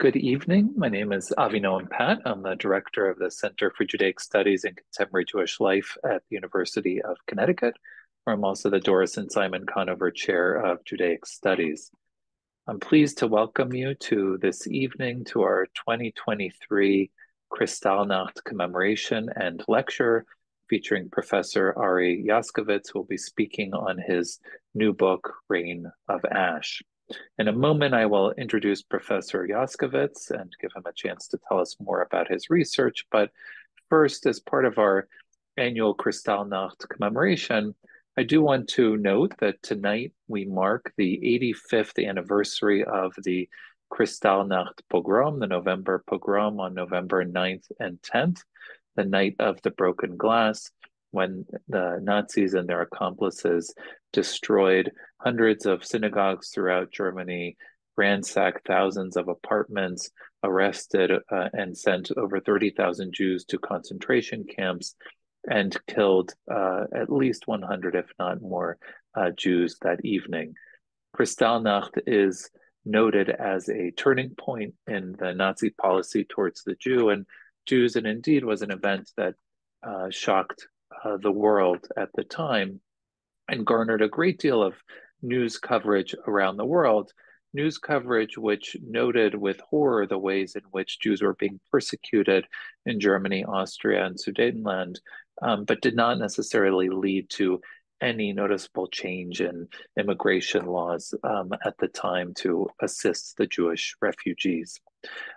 Good evening. My name is Avinoam Pat. I'm the director of the Center for Judaic Studies and Contemporary Jewish Life at the University of Connecticut, where I'm also the Doris and Simon Konover Chair of Judaic Studies. I'm pleased to welcome you to this evening to our 2023 Kristallnacht commemoration and lecture featuring Professor Ari Joskowicz, who will be speaking on his new book, Rain of Ash. In a moment, I will introduce Professor Joskowicz and give him a chance to tell us more about his research. But first, as part of our annual Kristallnacht commemoration, I do want to note that tonight we mark the 85th anniversary of the Kristallnacht pogrom, the November pogrom on November 9th and 10th, the night of the broken glass, when the Nazis and their accomplices destroyed hundreds of synagogues throughout Germany, ransacked thousands of apartments, arrested uh, and sent over 30,000 Jews to concentration camps, and killed uh, at least 100, if not more, uh, Jews that evening. Kristallnacht is noted as a turning point in the Nazi policy towards the Jew and Jews, and indeed was an event that uh, shocked uh, the world at the time and garnered a great deal of news coverage around the world. News coverage which noted with horror the ways in which Jews were being persecuted in Germany, Austria, and Sudetenland, um, but did not necessarily lead to any noticeable change in immigration laws um, at the time to assist the Jewish refugees.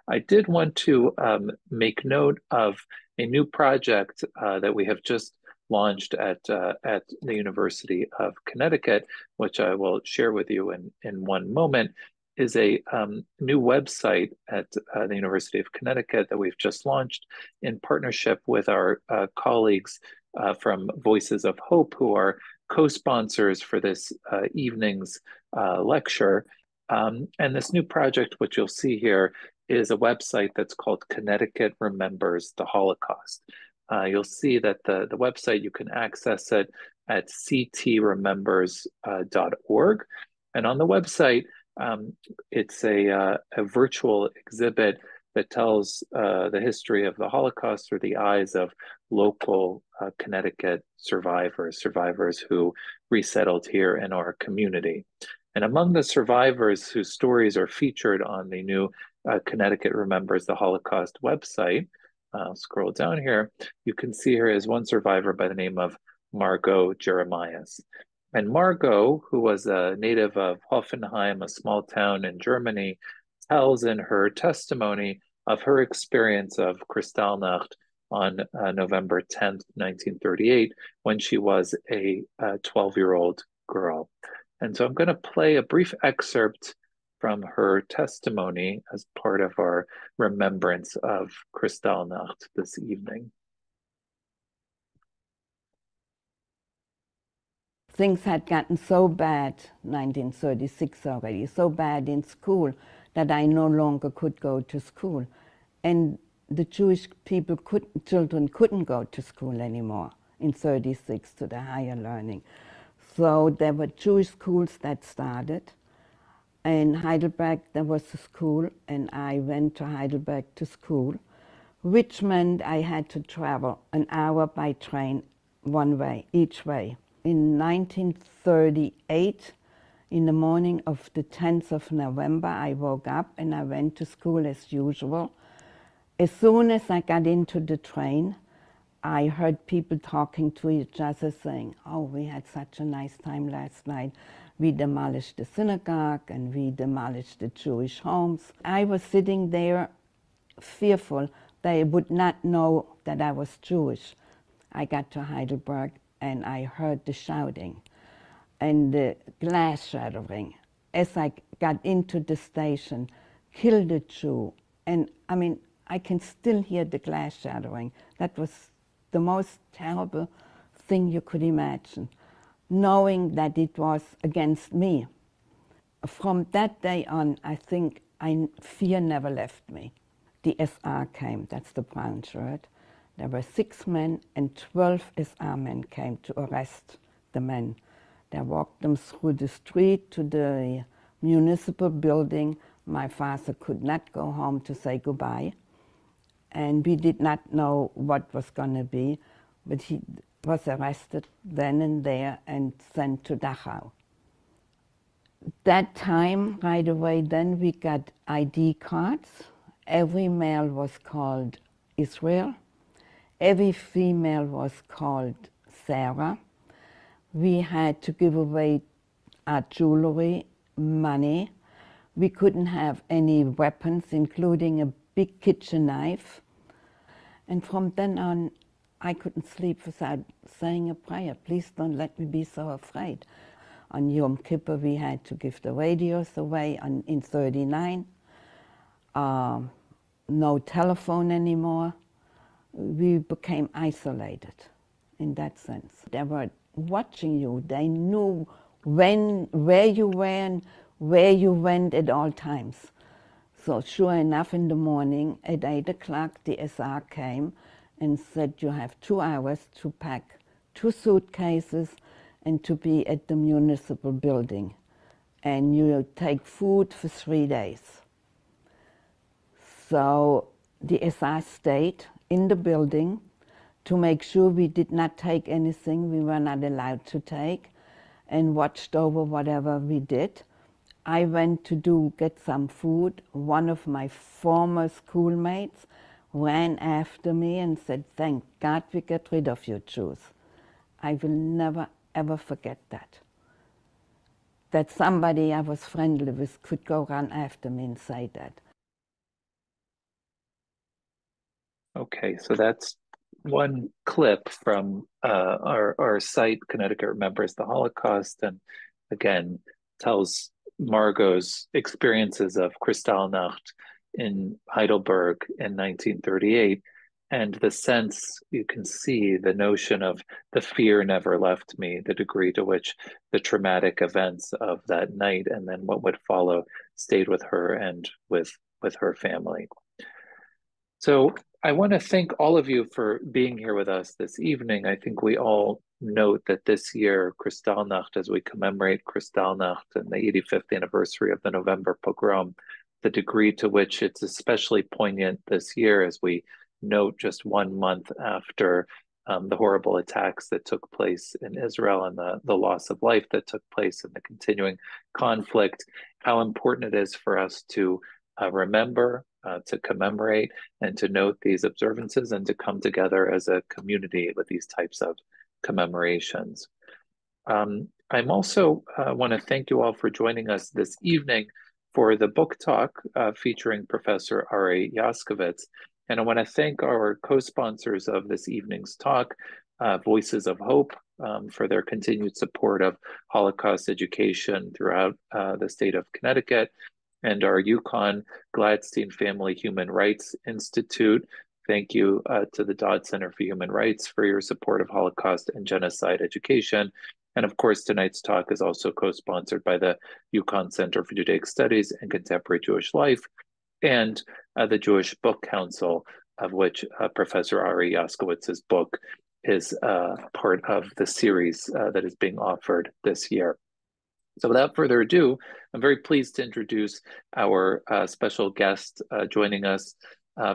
I did want to um, make note of a new project uh, that we have just launched at uh, at the University of Connecticut, which I will share with you in in one moment, is a um, new website at uh, the University of Connecticut that we've just launched in partnership with our uh, colleagues uh, from Voices of Hope, who are co-sponsors for this uh, evening's uh, lecture. Um, and this new project, which you'll see here, is a website that's called Connecticut Remembers the Holocaust. Uh, you'll see that the, the website, you can access it at ctremembers.org. Uh, and on the website, um, it's a, uh, a virtual exhibit that tells uh, the history of the Holocaust through the eyes of local uh, Connecticut survivors, survivors who resettled here in our community. And among the survivors whose stories are featured on the new uh, Connecticut Remembers the Holocaust website, uh, scroll down here, you can see here is one survivor by the name of Margot Jeremias. And Margot, who was a native of Hoffenheim, a small town in Germany, tells in her testimony of her experience of Kristallnacht on uh, November 10th, 1938, when she was a 12 year old girl. And so I'm going to play a brief excerpt from her testimony as part of our remembrance of Kristallnacht this evening. Things had gotten so bad, 1936 already, so bad in school that I no longer could go to school. And the Jewish people could, children couldn't go to school anymore in 36 to the higher learning. So there were Jewish schools that started in Heidelberg, there was a school, and I went to Heidelberg to school, which meant I had to travel an hour by train one way, each way. In 1938, in the morning of the 10th of November, I woke up and I went to school as usual. As soon as I got into the train, I heard people talking to each other saying, Oh, we had such a nice time last night. We demolished the synagogue and we demolished the Jewish homes. I was sitting there fearful they would not know that I was Jewish. I got to Heidelberg and I heard the shouting and the glass shattering. As I got into the station, killed a Jew. And I mean, I can still hear the glass shattering. That was the most terrible thing you could imagine knowing that it was against me. From that day on, I think I, fear never left me. The SR came, that's the brown shirt. There were six men and 12 SR men came to arrest the men. They walked them through the street to the municipal building My father could not go home to say goodbye. And we did not know what was going to be, but he was arrested then and there and sent to Dachau. That time, right away, then we got ID cards. Every male was called Israel. Every female was called Sarah. We had to give away our jewelry, money. We couldn't have any weapons, including a big kitchen knife. And from then on, I couldn't sleep without saying a prayer. Please don't let me be so afraid. On Yom Kippur, we had to give the radios away on, in 39. Uh, no telephone anymore. We became isolated in that sense. They were watching you. They knew when, where you were and where you went at all times. So sure enough, in the morning at 8 o'clock, the SR came and said you have two hours to pack two suitcases and to be at the municipal building. And you take food for three days. So the SI stayed in the building to make sure we did not take anything we were not allowed to take and watched over whatever we did. I went to do get some food. One of my former schoolmates ran after me and said, Thank God we get rid of you Jews. I will never ever forget that. That somebody I was friendly with could go run after me and say that. Okay, so that's one clip from uh, our, our site, Connecticut Remembers the Holocaust, and again tells Margot's experiences of Kristallnacht in Heidelberg in 1938 and the sense you can see the notion of the fear never left me the degree to which the traumatic events of that night and then what would follow stayed with her and with with her family. So i want to thank all of you for being here with us this evening. I think we all note that this year kristallnacht as we commemorate kristallnacht and the 85th anniversary of the november pogrom the degree to which it's especially poignant this year as we note just one month after um, the horrible attacks that took place in Israel and the, the loss of life that took place in the continuing conflict, how important it is for us to uh, remember, uh, to commemorate, and to note these observances and to come together as a community with these types of commemorations. Um, I'm also uh, want to thank you all for joining us this evening for the book talk uh, featuring Professor Ari Joskowicz. And I want to thank our co-sponsors of this evening's talk, uh, Voices of Hope, um, for their continued support of Holocaust education throughout uh, the state of Connecticut, and our UConn Gladstein Family Human Rights Institute. Thank you uh, to the Dodd Center for Human Rights for your support of Holocaust and genocide education. And of course, tonight's talk is also co-sponsored by the UConn Center for Judaic Studies and Contemporary Jewish Life and uh, the Jewish Book Council, of which uh, Professor Ari Joskowicz's book is uh, part of the series uh, that is being offered this year. So without further ado, I'm very pleased to introduce our uh, special guest uh, joining us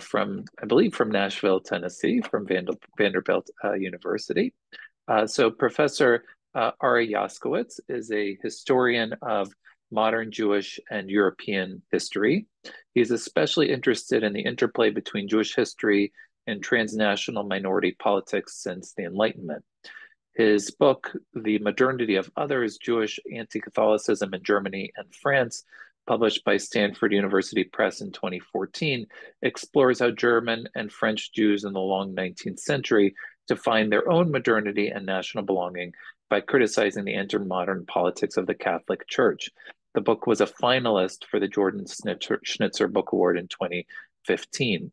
from, I believe, from Nashville, Tennessee, from Vanderbilt University. so Professor uh, Ari Joskowicz is a historian of modern Jewish and European history. He's especially interested in the interplay between Jewish history and transnational minority politics since the Enlightenment. His book, The Modernity of Others Jewish Anti Catholicism in Germany and France, published by Stanford University Press in 2014, explores how German and French Jews in the long 19th century defined their own modernity and national belonging by criticizing the anti-modern politics of the Catholic Church. The book was a finalist for the Jordan Schnitzer Book Award in 2015.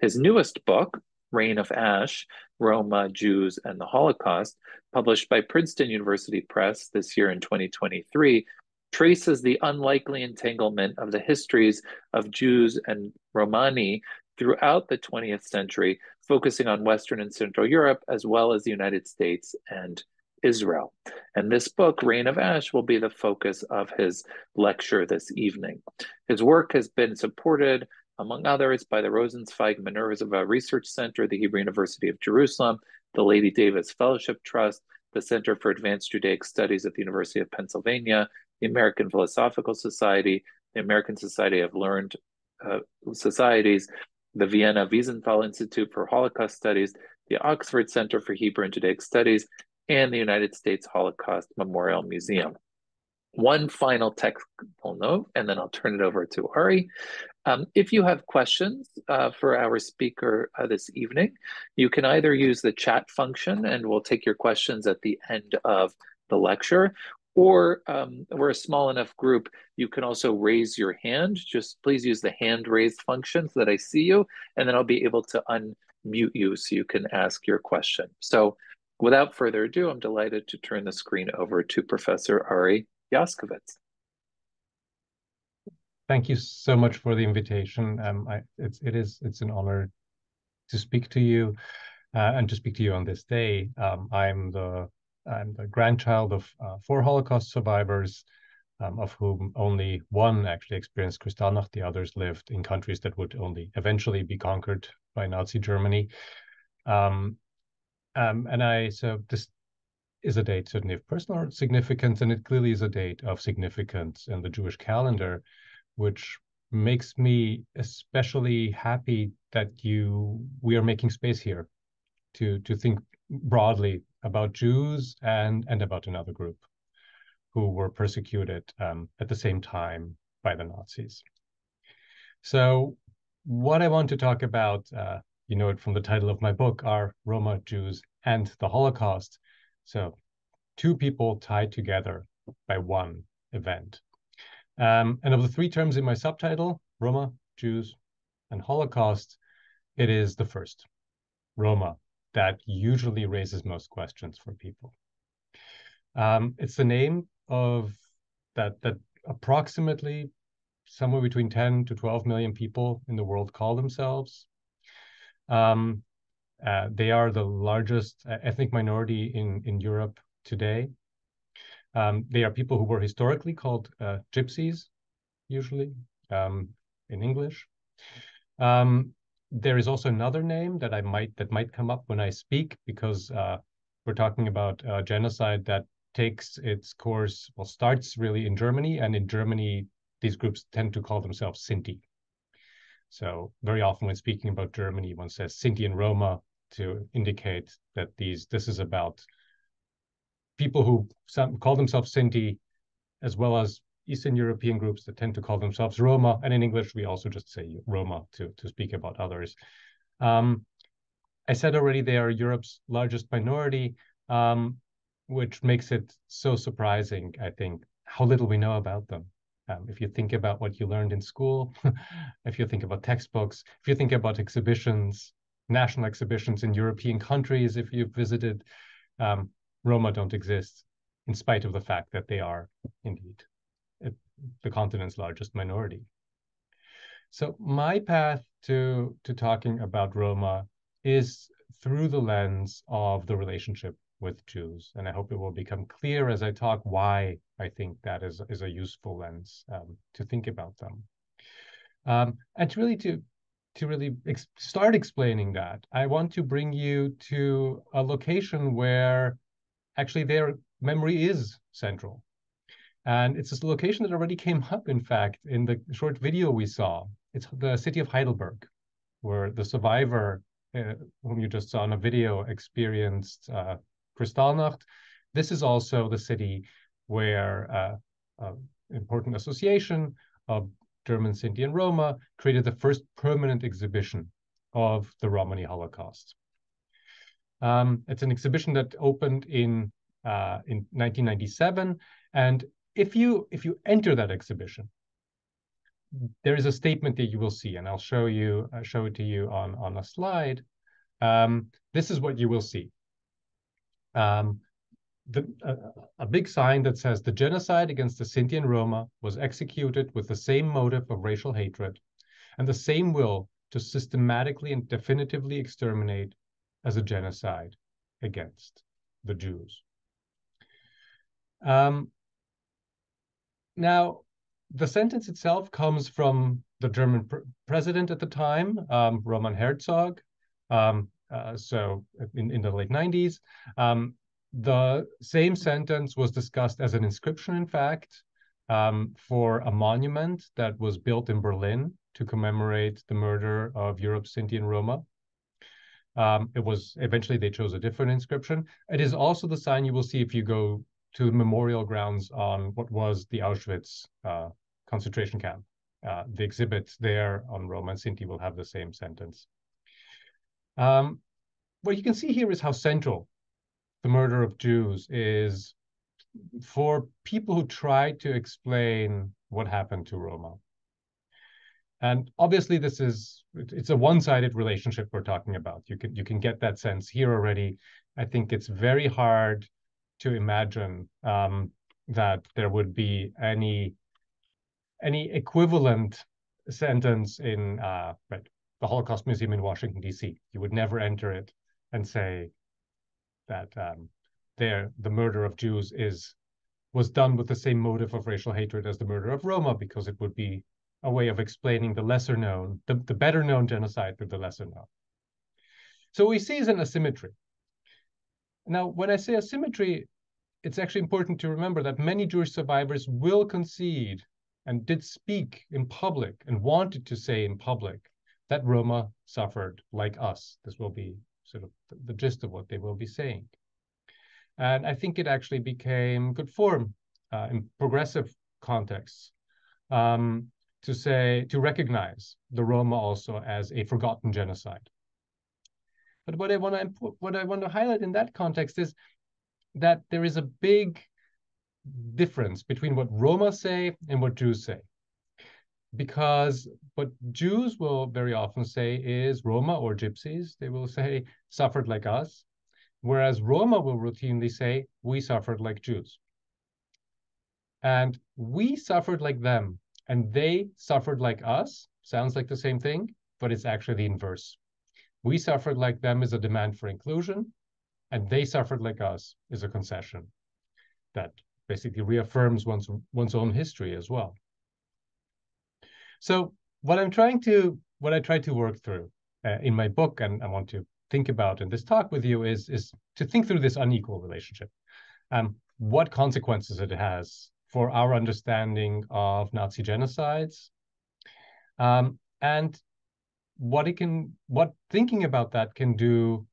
His newest book, Rain of Ash Roma, Jews, and the Holocaust, published by Princeton University Press this year in 2023, traces the unlikely entanglement of the histories of Jews and Romani throughout the 20th century, focusing on Western and Central Europe, as well as the United States and Israel. And this book, Rain of Ash, will be the focus of his lecture this evening. His work has been supported, among others, by the Rosenzweig Minerva Research Center, the Hebrew University of Jerusalem, the Lady Davis Fellowship Trust, the Center for Advanced Judaic Studies at the University of Pennsylvania, the American Philosophical Society, the American Society of Learned uh, Societies, the Vienna Wiesenthal Institute for Holocaust Studies, the Oxford Center for Hebrew and Judaic Studies, and the United States Holocaust Memorial Museum. One final technical note, and then I'll turn it over to Ari. Um, if you have questions uh, for our speaker uh, this evening, you can either use the chat function and we'll take your questions at the end of the lecture, or um, we're a small enough group, you can also raise your hand. Just please use the hand raised function so that I see you, and then I'll be able to unmute you so you can ask your question. So without further ado, I'm delighted to turn the screen over to Professor Ari Joskowicz. Thank you so much for the invitation. Um, I, it's it is it's an honor to speak to you uh, and to speak to you on this day. Um, I'm the I'm the grandchild of uh, four Holocaust survivors, um, of whom only one actually experienced Kristallnacht. The others lived in countries that would only eventually be conquered by Nazi Germany. Um, um, and I so this is a date certainly of personal significance, and it clearly is a date of significance in the Jewish calendar, which makes me especially happy that you we are making space here to to think broadly about Jews and and about another group who were persecuted um, at the same time by the Nazis. So, what I want to talk about, uh, you know it from the title of my book, are Roma Jews and the Holocaust. So, two people tied together by one event. Um, and of the three terms in my subtitle, Roma, Jews, and Holocaust, it is the first, Roma, that usually raises most questions for people. Um, it's the name of that that approximately somewhere between 10 to 12 million people in the world call themselves. Um, uh, they are the largest uh, ethnic minority in, in Europe today. Um, they are people who were historically called uh, gypsies, usually um, in English. Um, there is also another name that I might that might come up when I speak because uh, we're talking about uh, genocide that takes its course well starts really in Germany and in Germany these groups tend to call themselves Sinti. So very often when speaking about Germany, one says Sinti and Roma to indicate that these this is about people who some, call themselves Sinti, as well as Eastern European groups that tend to call themselves Roma, and in English we also just say Roma to to speak about others. Um, I said already they are Europe's largest minority, um, which makes it so surprising. I think how little we know about them. Um, if you think about what you learned in school, if you think about textbooks, if you think about exhibitions, national exhibitions in European countries, if you've visited, um, Roma don't exist, in spite of the fact that they are indeed the continent's largest minority. So my path to, to talking about Roma is through the lens of the relationship with Jews. And I hope it will become clear as I talk why I think that is, is a useful lens um, to think about them. Um, and really to, to really ex start explaining that, I want to bring you to a location where actually their memory is central. And it's a location that already came up, in fact, in the short video we saw. It's the city of Heidelberg, where the survivor, uh, whom you just saw in a video, experienced uh, Kristallnacht. This is also the city where uh, an important association of German Sinti and Roma created the first permanent exhibition of the Romani Holocaust. Um, it's an exhibition that opened in uh, in 1997, and if you if you enter that exhibition, there is a statement that you will see, and I'll show you uh, show it to you on on a slide. Um, this is what you will see. Um, the, uh, a big sign that says the genocide against the Sinti and Roma was executed with the same motive of racial hatred and the same will to systematically and definitively exterminate as a genocide against the Jews. Um, now, the sentence itself comes from the German pr president at the time, um, Roman Herzog. Um, uh, so in, in the late 90s, um, the same sentence was discussed as an inscription, in fact, um, for a monument that was built in Berlin to commemorate the murder of Europe's Sinti and Roma. Um, it was eventually they chose a different inscription. It is also the sign you will see if you go to the memorial grounds on what was the Auschwitz uh, concentration camp. Uh, the exhibit there on Roma and Sinti will have the same sentence. Um, what you can see here is how central the murder of Jews is for people who try to explain what happened to Roma. And obviously, this is it's a one-sided relationship we're talking about. You can you can get that sense here already. I think it's very hard to imagine um, that there would be any any equivalent sentence in uh, right, the Holocaust Museum in Washington D.C. You would never enter it and say that um, there the murder of Jews is was done with the same motive of racial hatred as the murder of Roma because it would be a way of explaining the lesser known, the, the better known genocide with the lesser known. So we see is an asymmetry. Now, when I say asymmetry, it's actually important to remember that many Jewish survivors will concede and did speak in public and wanted to say in public that Roma suffered like us. This will be sort of the gist of what they will be saying. And I think it actually became good form uh, in progressive contexts um, to say, to recognize the Roma also as a forgotten genocide. But what I want to what I want to highlight in that context is that there is a big difference between what Roma say and what Jews say. Because what Jews will very often say is Roma or gypsies, they will say suffered like us, whereas Roma will routinely say we suffered like Jews. And we suffered like them and they suffered like us sounds like the same thing, but it's actually the inverse. We suffered like them is a demand for inclusion, and they suffered like us is a concession that basically reaffirms one's one's own history as well. So what I'm trying to what I try to work through uh, in my book and I want to think about in this talk with you is is to think through this unequal relationship. Um, what consequences it has for our understanding of Nazi genocides, um, and what it can, what thinking about that can do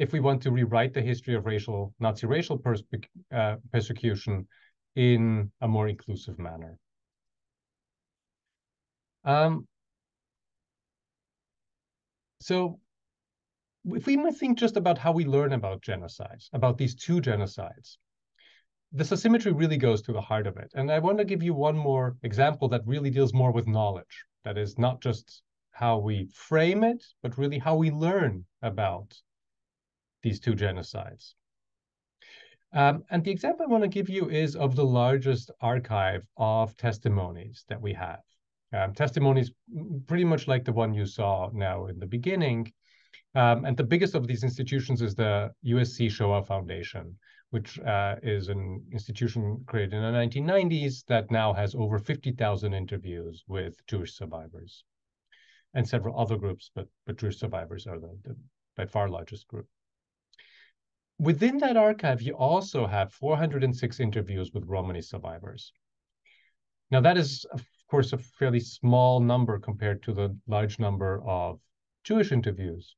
if we want to rewrite the history of racial Nazi racial uh, persecution in a more inclusive manner. Um, so if we think just about how we learn about genocides, about these two genocides, this asymmetry really goes to the heart of it. And I want to give you one more example that really deals more with knowledge. That is not just how we frame it, but really how we learn about these two genocides. Um, and the example I want to give you is of the largest archive of testimonies that we have. Um, testimonies pretty much like the one you saw now in the beginning. Um, and the biggest of these institutions is the USC Shoah Foundation, which uh, is an institution created in the 1990s that now has over 50,000 interviews with Jewish survivors and several other groups, but, but Jewish survivors are the, the by far largest group. Within that archive, you also have 406 interviews with Romani survivors. Now, that is, of course, a fairly small number compared to the large number of Jewish interviews,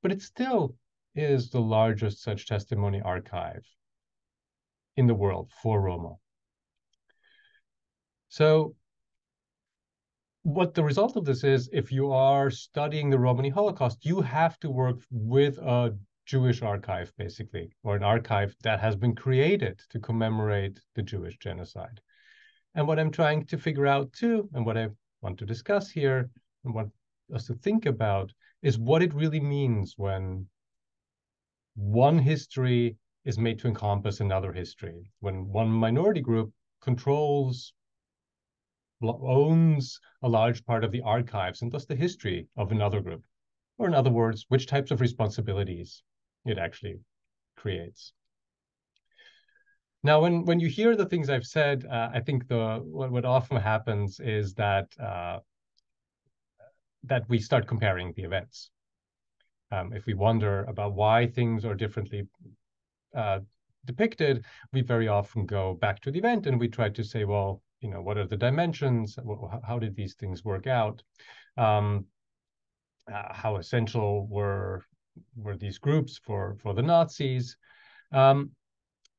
but it still is the largest such testimony archive in the world for Roma. So what the result of this is, if you are studying the Romani Holocaust, you have to work with a Jewish archive, basically, or an archive that has been created to commemorate the Jewish genocide. And what I'm trying to figure out too, and what I want to discuss here, and want us to think about, is what it really means when one history is made to encompass another history. When one minority group controls, owns a large part of the archives and thus the history of another group, or in other words, which types of responsibilities it actually creates. Now, when when you hear the things I've said, uh, I think the what, what often happens is that uh, that we start comparing the events. Um, if we wonder about why things are differently uh, depicted, we very often go back to the event and we try to say, well, you know, what are the dimensions? How did these things work out? Um, uh, how essential were were these groups for for the Nazis? Um,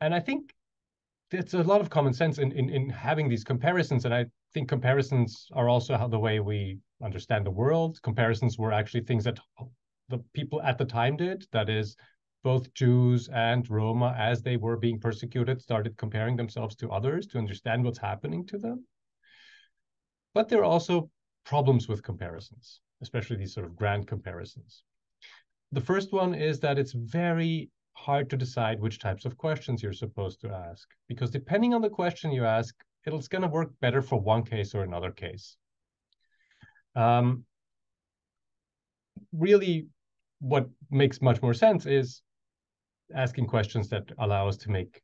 and I think it's a lot of common sense in, in in having these comparisons, and I think comparisons are also how the way we understand the world. Comparisons were actually things that the people at the time did. That is, both Jews and Roma, as they were being persecuted, started comparing themselves to others to understand what's happening to them. But there are also problems with comparisons, especially these sort of grand comparisons. The first one is that it's very hard to decide which types of questions you're supposed to ask, because depending on the question you ask, it's going to work better for one case or another case. Um, really, what makes much more sense is asking questions that allow us to make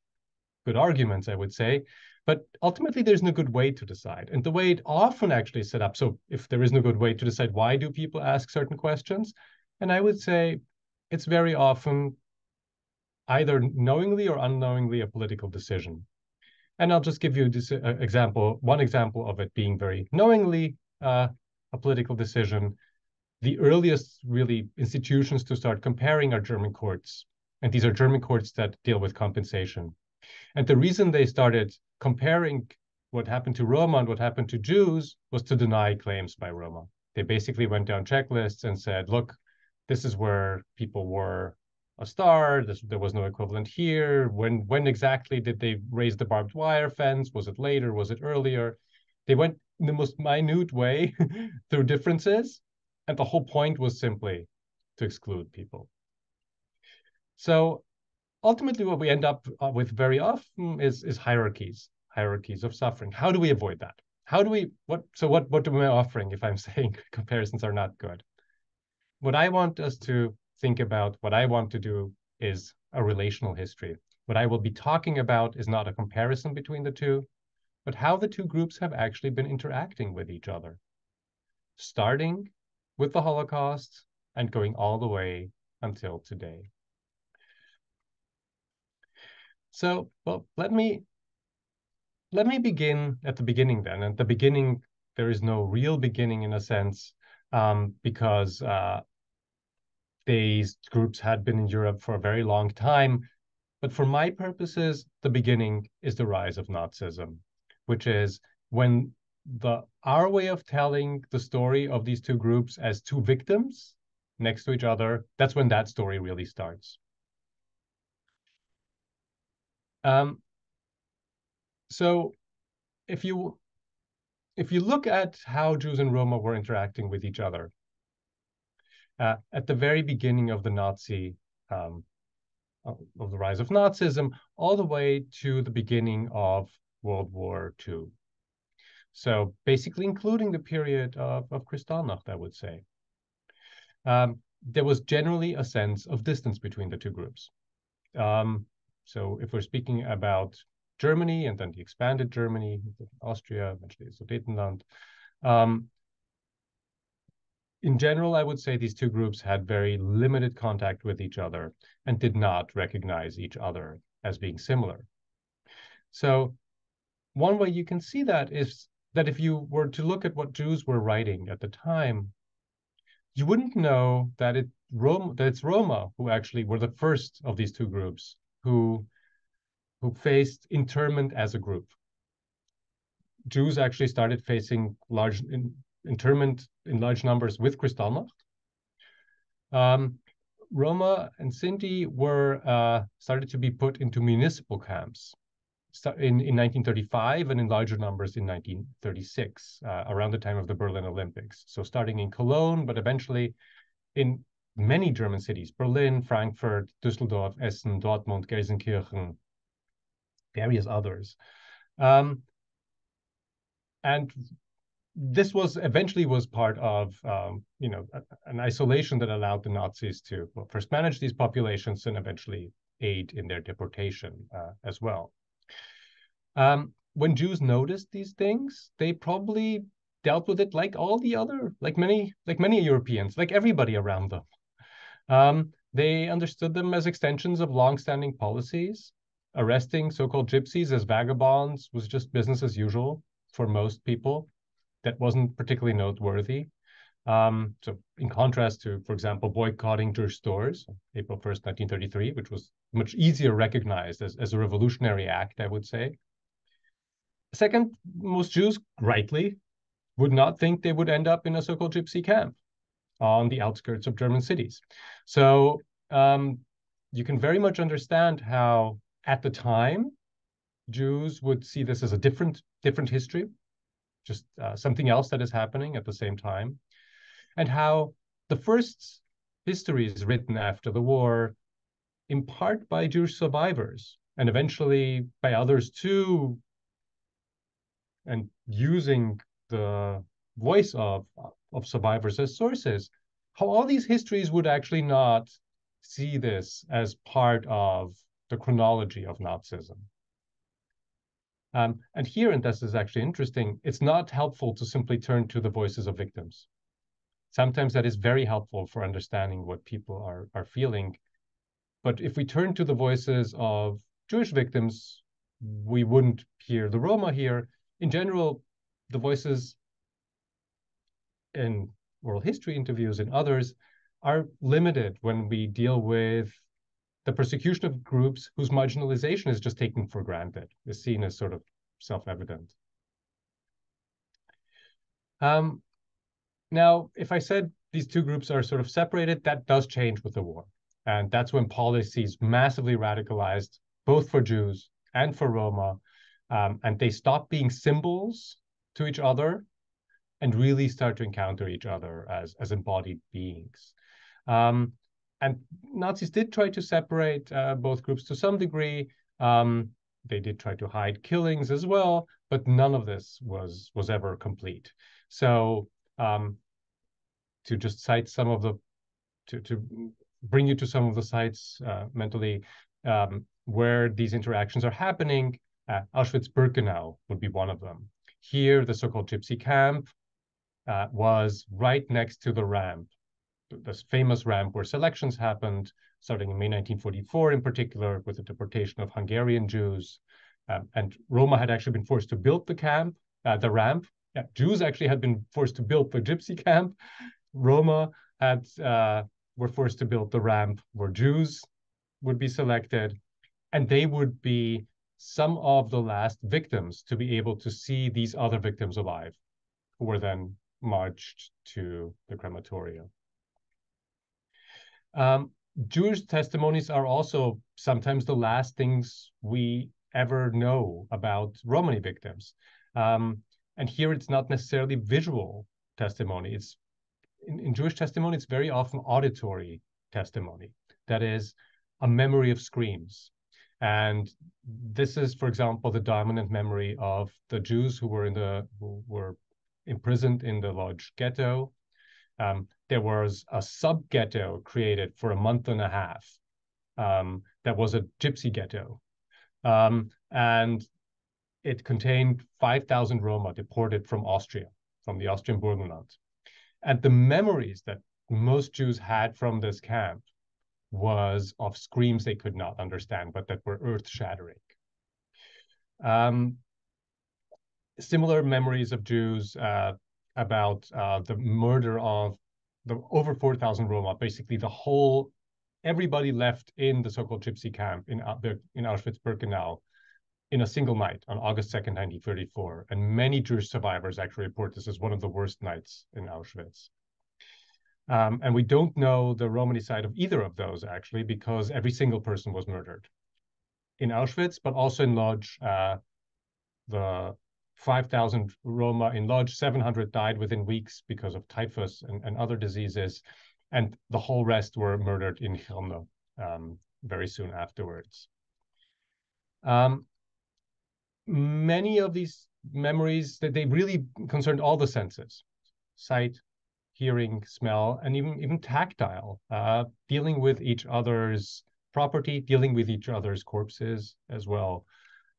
good arguments, I would say. But ultimately, there's no good way to decide. And the way it often actually is set up, so if there is no good way to decide why do people ask certain questions, and I would say it's very often either knowingly or unknowingly a political decision. And I'll just give you this uh, example, one example of it being very knowingly uh, a political decision. The earliest really institutions to start comparing are German courts. And these are German courts that deal with compensation. And the reason they started comparing what happened to Roma and what happened to Jews was to deny claims by Roma. They basically went down checklists and said, look, this is where people were a star. This, there was no equivalent here. When when exactly did they raise the barbed wire fence? Was it later? Was it earlier? They went in the most minute way through differences, and the whole point was simply to exclude people. So ultimately, what we end up uh, with very often is is hierarchies, hierarchies of suffering. How do we avoid that? How do we what? So what what am I offering if I'm saying comparisons are not good? What I want us to think about, what I want to do is a relational history. What I will be talking about is not a comparison between the two, but how the two groups have actually been interacting with each other, starting with the Holocaust and going all the way until today. So, well, let me let me begin at the beginning then. At the beginning, there is no real beginning in a sense, um, because uh, these groups had been in Europe for a very long time. But for my purposes, the beginning is the rise of Nazism, which is when the our way of telling the story of these two groups as two victims next to each other, that's when that story really starts. Um, so if you if you look at how Jews and Roma were interacting with each other, uh, at the very beginning of the Nazi, um, of the rise of Nazism, all the way to the beginning of World War II. So basically, including the period of, of Kristallnacht, I would say. Um, there was generally a sense of distance between the two groups. Um, so if we're speaking about Germany and then the expanded Germany, Austria, eventually Sudetenland, um, in general, I would say these two groups had very limited contact with each other and did not recognize each other as being similar. So one way you can see that is that if you were to look at what Jews were writing at the time, you wouldn't know that it Rome that it's Roma who actually were the first of these two groups who who faced internment as a group. Jews actually started facing large internment in large numbers with Kristallnacht. Um, Roma and Sinti were uh, started to be put into municipal camps in, in 1935 and in larger numbers in 1936, uh, around the time of the Berlin Olympics. So starting in Cologne, but eventually in many German cities, Berlin, Frankfurt, Düsseldorf, Essen, Dortmund, Gelsenkirchen, various others. Um, and this was eventually was part of um, you know an isolation that allowed the Nazis to first manage these populations and eventually aid in their deportation uh, as well. Um, when Jews noticed these things, they probably dealt with it like all the other, like many, like many Europeans, like everybody around them. Um, they understood them as extensions of long-standing policies. Arresting so-called gypsies as vagabonds was just business as usual for most people. That wasn't particularly noteworthy. Um, so in contrast to, for example, boycotting Jewish stores, April 1st, 1933, which was much easier recognized as, as a revolutionary act, I would say. Second, most Jews, rightly, would not think they would end up in a so-called gypsy camp on the outskirts of German cities. So um, you can very much understand how, at the time, Jews would see this as a different different history, just uh, something else that is happening at the same time, and how the first history is written after the war, in part by Jewish survivors, and eventually by others too, and using the voice of of survivors as sources, how all these histories would actually not see this as part of the chronology of Nazism. Um, and here, and this is actually interesting, it's not helpful to simply turn to the voices of victims. Sometimes that is very helpful for understanding what people are, are feeling. But if we turn to the voices of Jewish victims, we wouldn't hear the Roma here. In general, the voices in oral history interviews and others are limited when we deal with the persecution of groups whose marginalization is just taken for granted, is seen as sort of self-evident. Um, now, if I said these two groups are sort of separated, that does change with the war. And that's when policies massively radicalized, both for Jews and for Roma. Um, and they stop being symbols to each other and really start to encounter each other as, as embodied beings. Um, and Nazis did try to separate uh, both groups to some degree. Um, they did try to hide killings as well, but none of this was was ever complete. So um, to just cite some of the to to bring you to some of the sites uh, mentally um, where these interactions are happening, uh, Auschwitz-Birkenau would be one of them. Here, the so-called Gypsy camp uh, was right next to the ramp, this famous ramp where selections happened, starting in May 1944 in particular, with the deportation of Hungarian Jews. Um, and Roma had actually been forced to build the camp, uh, the ramp. Yeah, Jews actually had been forced to build the gypsy camp. Roma had uh, were forced to build the ramp where Jews would be selected, and they would be some of the last victims to be able to see these other victims alive, who were then marched to the crematorium. Um, Jewish testimonies are also sometimes the last things we ever know about Romani victims. Um, and here it's not necessarily visual testimony. It's in, in, Jewish testimony, it's very often auditory testimony. That is a memory of screams. And this is, for example, the dominant memory of the Jews who were in the who were imprisoned in the Lodz ghetto. Um, there was a sub ghetto created for a month and a half um, that was a gypsy ghetto. Um, and it contained 5,000 Roma deported from Austria, from the Austrian Burgenland. And the memories that most Jews had from this camp was of screams they could not understand, but that were earth shattering. Um, similar memories of Jews uh, about uh, the murder of the over 4,000 Roma, basically the whole, everybody left in the so-called gypsy camp in, uh, in Auschwitz-Birkenau in a single night on August 2nd, 1934. And many Jewish survivors actually report this as one of the worst nights in Auschwitz. Um, and we don't know the Romani side of either of those, actually, because every single person was murdered in Auschwitz, but also in Lodz. Uh, the 5,000 Roma in Lodz, 700 died within weeks because of typhus and, and other diseases, and the whole rest were murdered in Chelmno um, very soon afterwards. Um, many of these memories that they really concerned all the senses, sight, hearing, smell, and even even tactile, uh, dealing with each other's property, dealing with each other's corpses as well.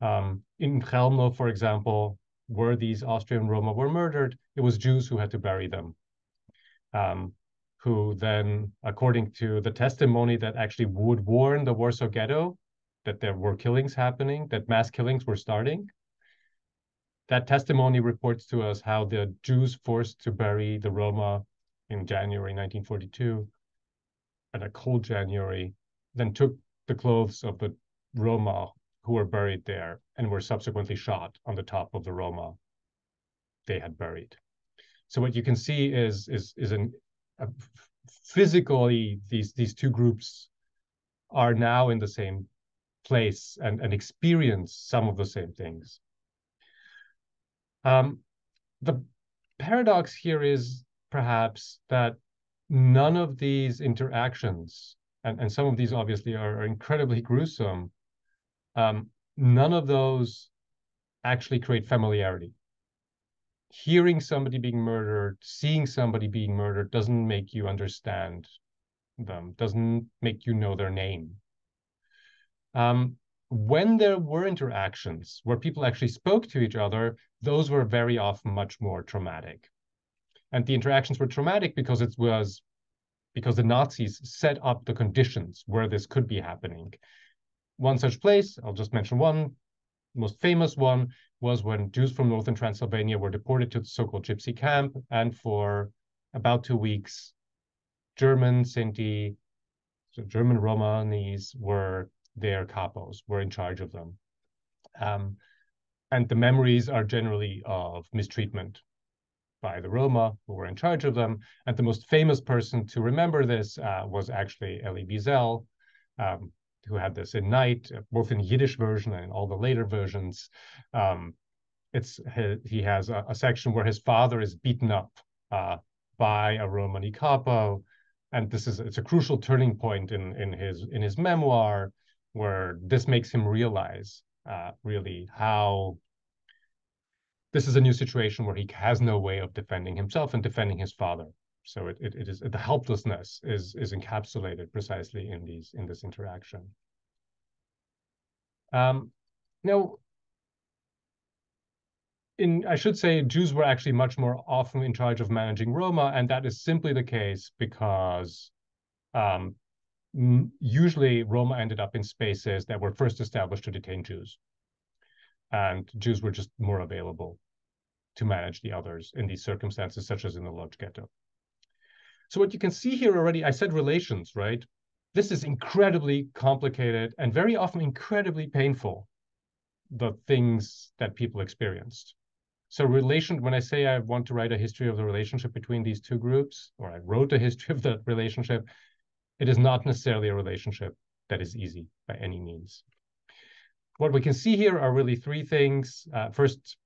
Um, in Chelmno, for example, where these Austrian Roma were murdered, it was Jews who had to bury them. Um, who then, according to the testimony that actually would warn the Warsaw Ghetto that there were killings happening, that mass killings were starting, that testimony reports to us how the Jews forced to bury the Roma in January 1942, at a cold January, then took the clothes of the Roma who were buried there and were subsequently shot on the top of the Roma they had buried. So what you can see is is is an physically these these two groups are now in the same place and, and experience some of the same things. Um, the paradox here is perhaps that none of these interactions, and, and some of these obviously are, are incredibly gruesome, um, none of those actually create familiarity. Hearing somebody being murdered, seeing somebody being murdered doesn't make you understand them, doesn't make you know their name. Um, when there were interactions where people actually spoke to each other, those were very often much more traumatic. And the interactions were traumatic because it was because the Nazis set up the conditions where this could be happening. One such place, I'll just mention one, most famous one, was when Jews from northern Transylvania were deported to the so-called Gypsy camp, and for about two weeks, German Sinti, so German Romanis were their capos, were in charge of them. Um, and the memories are generally of mistreatment by the Roma who were in charge of them. And the most famous person to remember this uh, was actually Elie Wiesel, um, who had this in Night, both in Yiddish version and all the later versions. Um, it's he has a, a, section where his father is beaten up uh, by a Romani capo, and this is it's a crucial turning point in in his in his memoir where this makes him realize uh, really how this is a new situation where he has no way of defending himself and defending his father. So it, it, it is the helplessness is is encapsulated precisely in these in this interaction. Um, now, in I should say Jews were actually much more often in charge of managing Roma, and that is simply the case because um, usually Roma ended up in spaces that were first established to detain Jews and Jews were just more available to manage the others in these circumstances, such as in the Lodz ghetto. So what you can see here already, I said relations, right? This is incredibly complicated and very often incredibly painful, the things that people experienced. So relation, when I say I want to write a history of the relationship between these two groups, or I wrote a history of that relationship, it is not necessarily a relationship that is easy by any means what we can see here are really three things. Uh, first,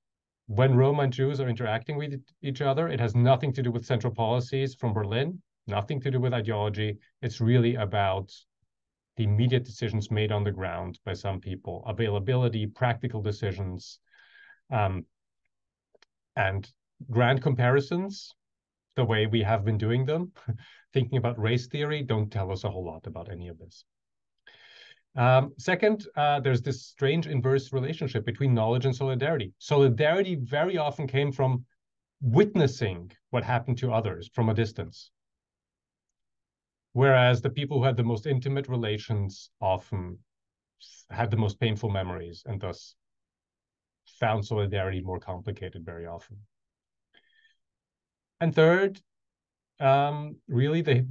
when Roma and Jews are interacting with each other, it has nothing to do with central policies from Berlin, nothing to do with ideology. It's really about the immediate decisions made on the ground by some people, availability, practical decisions, um, and grand comparisons, the way we have been doing them, thinking about race theory, don't tell us a whole lot about any of this. Um, second, uh, there's this strange inverse relationship between knowledge and solidarity. Solidarity very often came from witnessing what happened to others from a distance. Whereas the people who had the most intimate relations often had the most painful memories and thus found solidarity more complicated very often. And third, um, really the,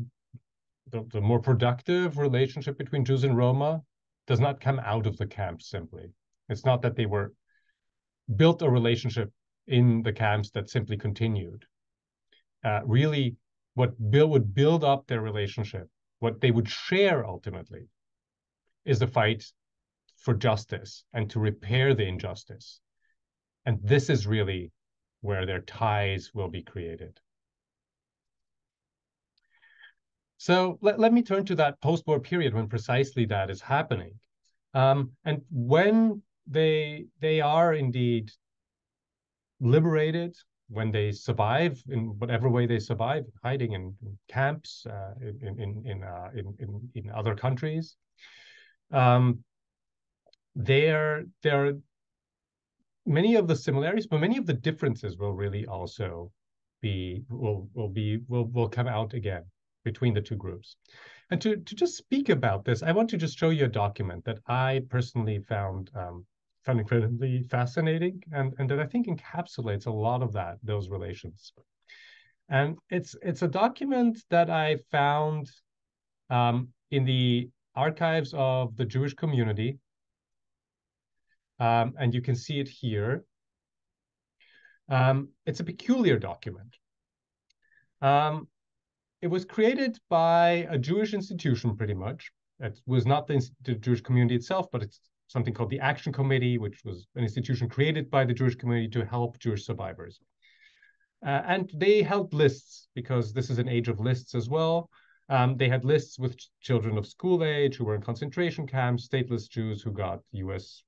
the, the more productive relationship between Jews and Roma does not come out of the camps simply. It's not that they were built a relationship in the camps that simply continued. Uh, really, what Bill would build up their relationship, what they would share ultimately, is the fight for justice and to repair the injustice. And this is really where their ties will be created. So let, let me turn to that post-war period when precisely that is happening. Um, and when they they are indeed liberated, when they survive in whatever way they survive, hiding in, in camps, uh, in in in, uh, in, in in other countries, um, they're they're many of the similarities, but many of the differences will really also be will will be will will come out again between the two groups. And to to just speak about this, I want to just show you a document that I personally found um, found incredibly fascinating and, and that I think encapsulates a lot of that those relations. And it's it's a document that I found um, in the archives of the Jewish community. Um, and you can see it here. Um, it's a peculiar document. Um, it was created by a Jewish institution, pretty much. It was not the, the Jewish community itself, but it's something called the Action Committee, which was an institution created by the Jewish community to help Jewish survivors. Uh, and they held lists because this is an age of lists as well. Um, they had lists with ch children of school age who were in concentration camps, stateless Jews who got US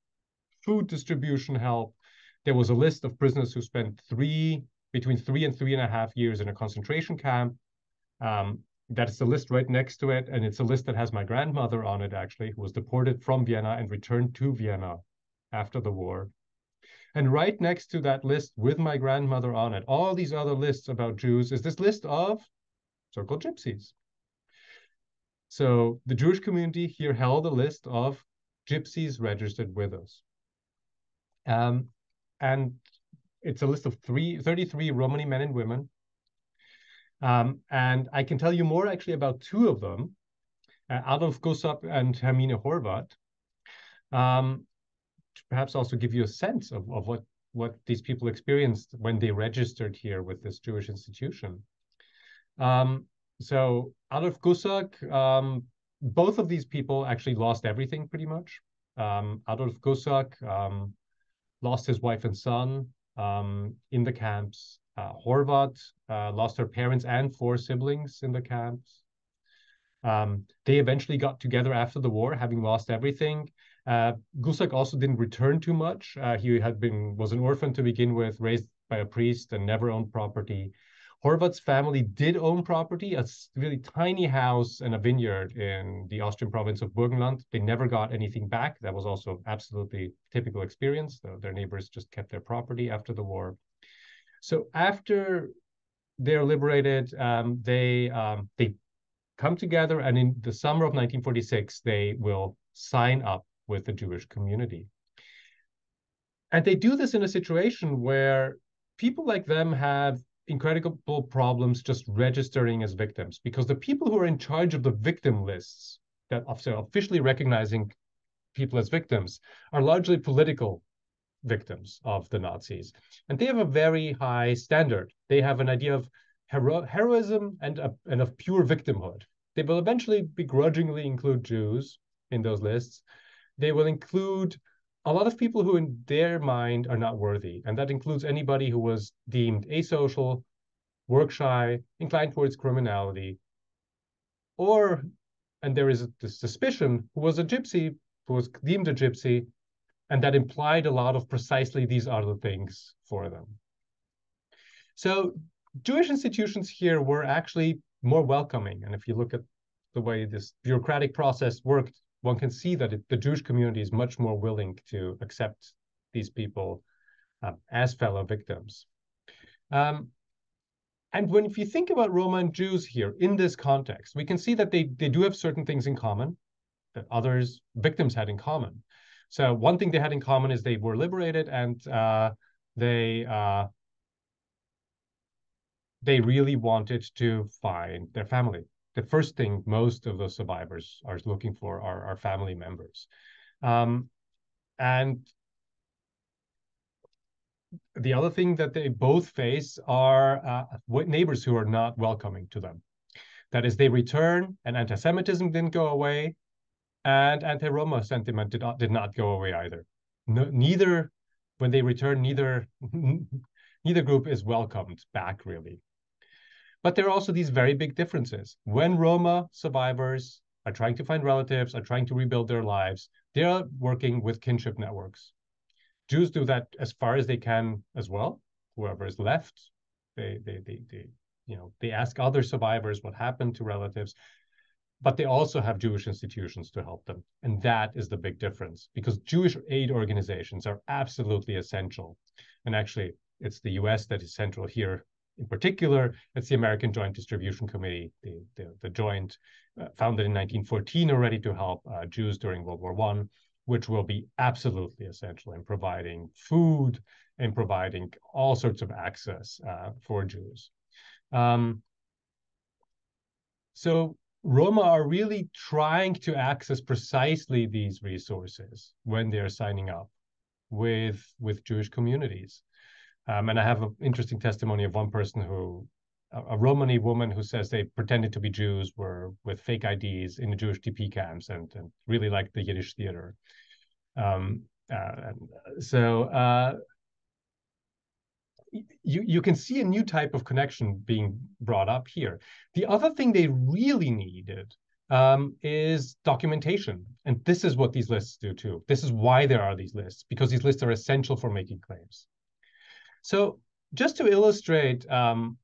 food distribution help. There was a list of prisoners who spent three between three and three and a half years in a concentration camp. Um, that's the list right next to it, and it's a list that has my grandmother on it actually, who was deported from Vienna and returned to Vienna after the war. And right next to that list with my grandmother on it, all these other lists about Jews is this list of so-called gypsies. So the Jewish community here held a list of gypsies registered with us. Um, and it's a list of three, 33 Romani men and women. Um, and I can tell you more actually about two of them, uh, Adolf Gusak and Hermine Horvath. Um, to perhaps also give you a sense of, of what, what these people experienced when they registered here with this Jewish institution. Um, so Adolf Gusak, um, both of these people actually lost everything pretty much. Um, Adolf Gusak um, lost his wife and son in the camps. Uh, Horvath uh, lost her parents and four siblings in the camps. Um, they eventually got together after the war, having lost everything. Uh, Gusak also didn't return too much. Uh, he had been was an orphan to begin with, raised by a priest, and never owned property. Horvath's family did own property, a really tiny house and a vineyard in the Austrian province of Burgenland. They never got anything back. That was also absolutely typical experience. Their neighbors just kept their property after the war. So after they're liberated, um, they um, they come together, and in the summer of 1946, they will sign up with the Jewish community. And they do this in a situation where people like them have incredible problems just registering as victims because the people who are in charge of the victim lists that are officially recognizing people as victims are largely political victims of the Nazis. And they have a very high standard. They have an idea of hero heroism and, and of pure victimhood. They will eventually begrudgingly include Jews in those lists. They will include a lot of people who in their mind are not worthy. And that includes anybody who was deemed asocial, work shy, inclined towards criminality, or, and there is the suspicion, who was a gypsy, who was deemed a gypsy, and that implied a lot of precisely these other things for them. So Jewish institutions here were actually more welcoming. And if you look at the way this bureaucratic process worked, one can see that it, the Jewish community is much more willing to accept these people uh, as fellow victims. Um, and when if you think about Roma and Jews here in this context, we can see that they, they do have certain things in common that others victims had in common. So one thing they had in common is they were liberated and uh, they uh, they really wanted to find their family the first thing most of the survivors are looking for are, are family members. Um, and the other thing that they both face are uh, neighbors who are not welcoming to them. That is, they return and anti-Semitism didn't go away, and anti-Roma sentiment did not, did not go away either. No, neither, when they return, neither neither group is welcomed back really. But there are also these very big differences. When Roma survivors are trying to find relatives, are trying to rebuild their lives, they are working with kinship networks. Jews do that as far as they can as well. Whoever is left, they, they, they, they you know, they ask other survivors what happened to relatives. But they also have Jewish institutions to help them. And that is the big difference because Jewish aid organizations are absolutely essential. And actually, it's the US that is central here. In particular, it's the American Joint Distribution Committee, the, the, the joint uh, founded in 1914 already to help uh, Jews during World War One, which will be absolutely essential in providing food and providing all sorts of access uh, for Jews. Um, so Roma are really trying to access precisely these resources when they're signing up with with Jewish communities. Um, and I have an interesting testimony of one person who, a, a Romani woman who says they pretended to be Jews, were with fake IDs in the Jewish DP camps and, and really liked the Yiddish theater. Um, uh, so uh, you, you can see a new type of connection being brought up here. The other thing they really needed um, is documentation. And this is what these lists do too. This is why there are these lists, because these lists are essential for making claims. So just to illustrate um,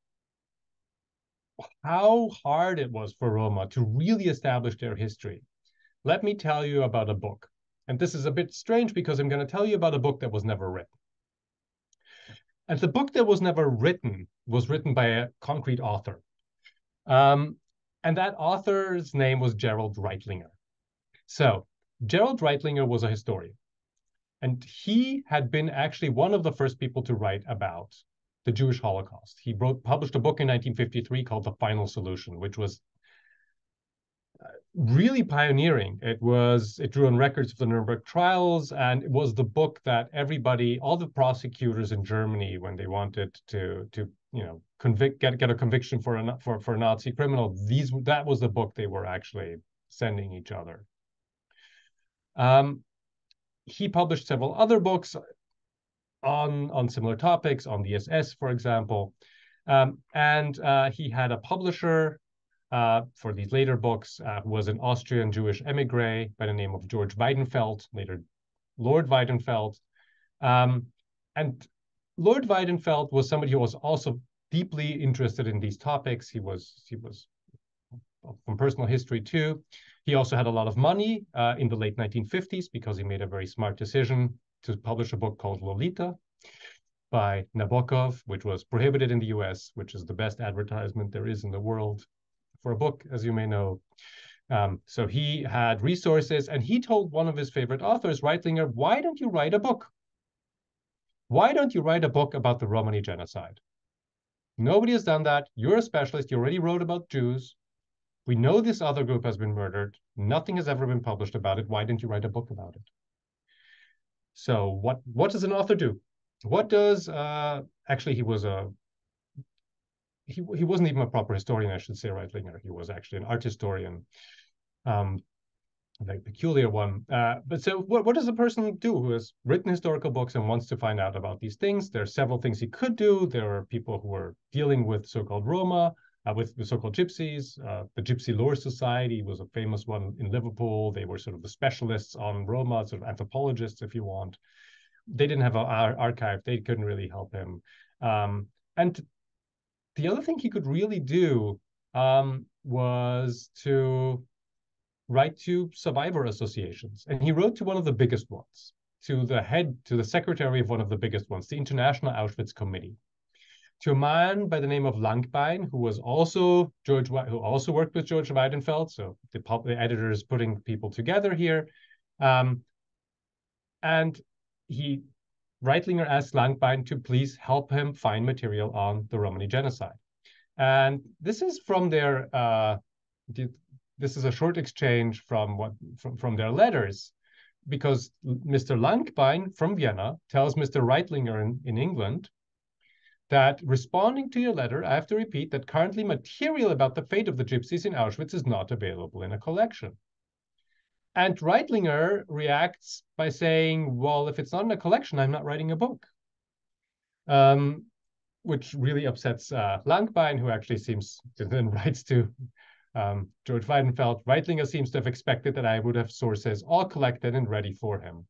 how hard it was for Roma to really establish their history, let me tell you about a book. And this is a bit strange because I'm going to tell you about a book that was never written. And the book that was never written was written by a concrete author. Um, and that author's name was Gerald Reitlinger. So Gerald Reitlinger was a historian. And he had been actually one of the first people to write about the Jewish Holocaust. He wrote, published a book in 1953 called The Final Solution, which was really pioneering. It was it drew on records of the Nuremberg trials, and it was the book that everybody, all the prosecutors in Germany, when they wanted to to you know convict get get a conviction for a for for a Nazi criminal, these that was the book they were actually sending each other. Um, he published several other books on on similar topics, on the SS, for example. Um, and uh, he had a publisher uh, for these later books uh, was an Austrian Jewish emigre by the name of George Weidenfeld, later Lord Weidenfeld. Um, and Lord Weidenfeld was somebody who was also deeply interested in these topics. He was he was from personal history too. He also had a lot of money uh, in the late 1950s because he made a very smart decision to publish a book called Lolita by Nabokov, which was prohibited in the US, which is the best advertisement there is in the world for a book, as you may know. Um, so he had resources, and he told one of his favorite authors, Reitlinger, why don't you write a book? Why don't you write a book about the Romani genocide? Nobody has done that. You're a specialist. You already wrote about Jews. We know this other group has been murdered. Nothing has ever been published about it. Why didn't you write a book about it? So what what does an author do? What does uh, actually he was a he he wasn't even a proper historian, I should say, right? Reitlinger. He was actually an art historian, um, a peculiar one. Uh, but so, what what does a person do who has written historical books and wants to find out about these things? There are several things he could do. There are people who are dealing with so-called Roma. Uh, with the so-called gypsies, uh, the Gypsy Lore Society was a famous one in Liverpool. They were sort of the specialists on Roma, sort of anthropologists, if you want. They didn't have an archive; they couldn't really help him. Um, and the other thing he could really do um, was to write to survivor associations. And he wrote to one of the biggest ones, to the head, to the secretary of one of the biggest ones, the International Auschwitz Committee, to a man by the name of Langbein, who was also George, who also worked with George Weidenfeld. So the, the editor is putting people together here. Um, and he Reitlinger asked Langbein to please help him find material on the Romani genocide. And this is from their, uh, this is a short exchange from what from, from their letters, because Mr. Langbein from Vienna tells Mr. Reitlinger in, in England that responding to your letter, I have to repeat that currently material about the fate of the gypsies in Auschwitz is not available in a collection. And Reitlinger reacts by saying, well, if it's not in a collection, I'm not writing a book. Um, which really upsets uh, Langbein, who actually seems to then writes to um, George Weidenfeld. Reitlinger seems to have expected that I would have sources all collected and ready for him.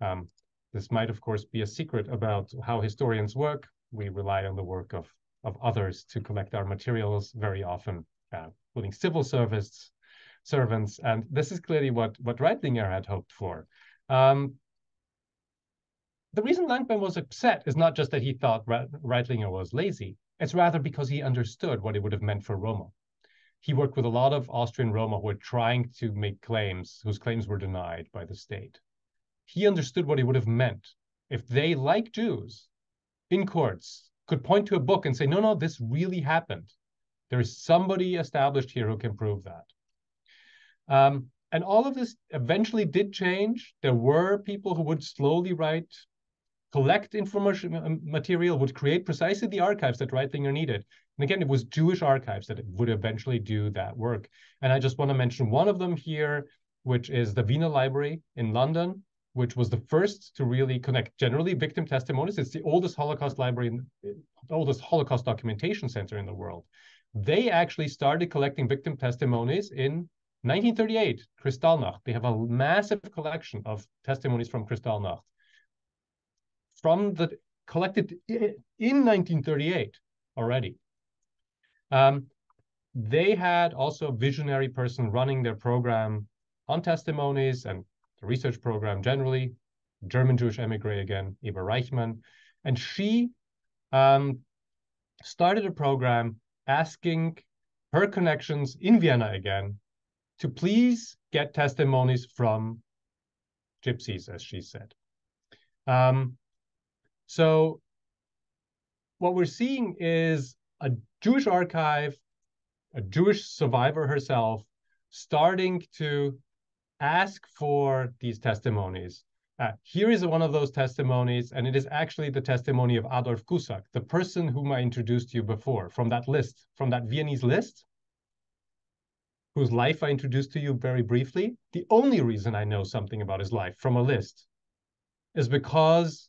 Um, this might, of course, be a secret about how historians work. We rely on the work of, of others to collect our materials very often, uh, including civil service servants. And this is clearly what, what Reitlinger had hoped for. Um, the reason Langbein was upset is not just that he thought Reitlinger was lazy, it's rather because he understood what it would have meant for Roma. He worked with a lot of Austrian Roma who were trying to make claims whose claims were denied by the state. He understood what it would have meant if they, like Jews, in courts, could point to a book and say, no, no, this really happened. There is somebody established here who can prove that. Um, and all of this eventually did change. There were people who would slowly write, collect information material, would create precisely the archives that Reitlinger needed. And again, it was Jewish archives that would eventually do that work. And I just want to mention one of them here, which is the Wiener Library in London, which was the first to really connect generally victim testimonies. It's the oldest Holocaust library, the oldest Holocaust documentation center in the world. They actually started collecting victim testimonies in 1938, Kristallnacht. They have a massive collection of testimonies from Kristallnacht. From the collected in 1938 already. Um, they had also a visionary person running their program on testimonies and the research program generally, German Jewish emigre again, Eva Reichmann. And she um, started a program asking her connections in Vienna again to please get testimonies from gypsies, as she said. Um, so what we're seeing is a Jewish archive, a Jewish survivor herself, starting to ask for these testimonies. Uh, here is one of those testimonies, and it is actually the testimony of Adolf Gusak, the person whom I introduced you before, from that list, from that Viennese list, whose life I introduced to you very briefly. The only reason I know something about his life from a list is because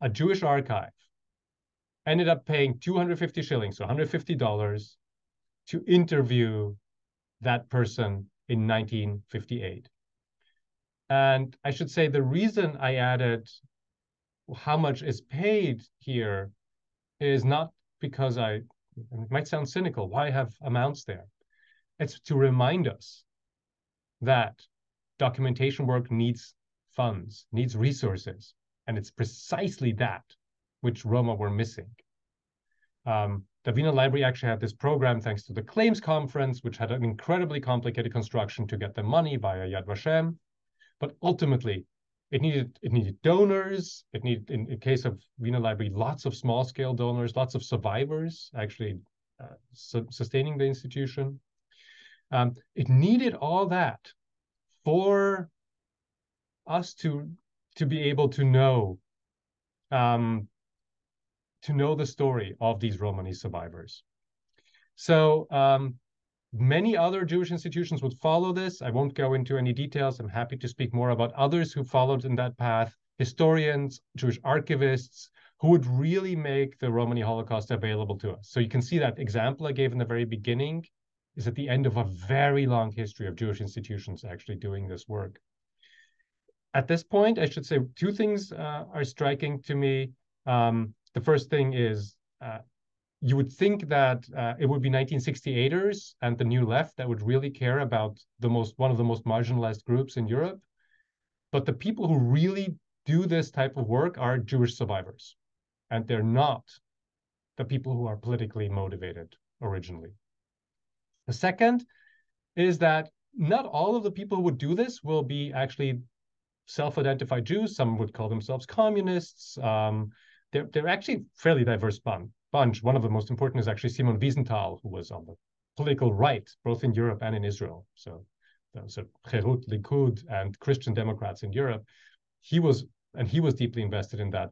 a Jewish archive ended up paying 250 shillings, so $150, to interview that person in 1958. And I should say the reason I added how much is paid here is not because I, it might sound cynical, why have amounts there? It's to remind us that documentation work needs funds, needs resources. And it's precisely that which Roma were missing. Um, the Wiener Library actually had this program thanks to the Claims Conference, which had an incredibly complicated construction to get the money via Yad Vashem. But ultimately, it needed it needed donors. It needed, in the case of Wiener Library, lots of small scale donors, lots of survivors actually uh, su sustaining the institution. Um, it needed all that for us to to be able to know um, to know the story of these Romani survivors. So um, many other Jewish institutions would follow this. I won't go into any details. I'm happy to speak more about others who followed in that path, historians, Jewish archivists, who would really make the Romani Holocaust available to us. So you can see that example I gave in the very beginning is at the end of a very long history of Jewish institutions actually doing this work. At this point, I should say two things uh, are striking to me. Um, the first thing is uh, you would think that uh, it would be 1968ers and the new left that would really care about the most one of the most marginalized groups in Europe. But the people who really do this type of work are Jewish survivors, and they're not the people who are politically motivated originally. The second is that not all of the people who would do this will be actually self-identified Jews. Some would call themselves communists. Um, they're, they're actually fairly diverse bun bunch. One of the most important is actually Simon Wiesenthal, who was on the political right, both in Europe and in Israel. So, so Herut, Likud, and Christian Democrats in Europe. He was, and he was deeply invested in that.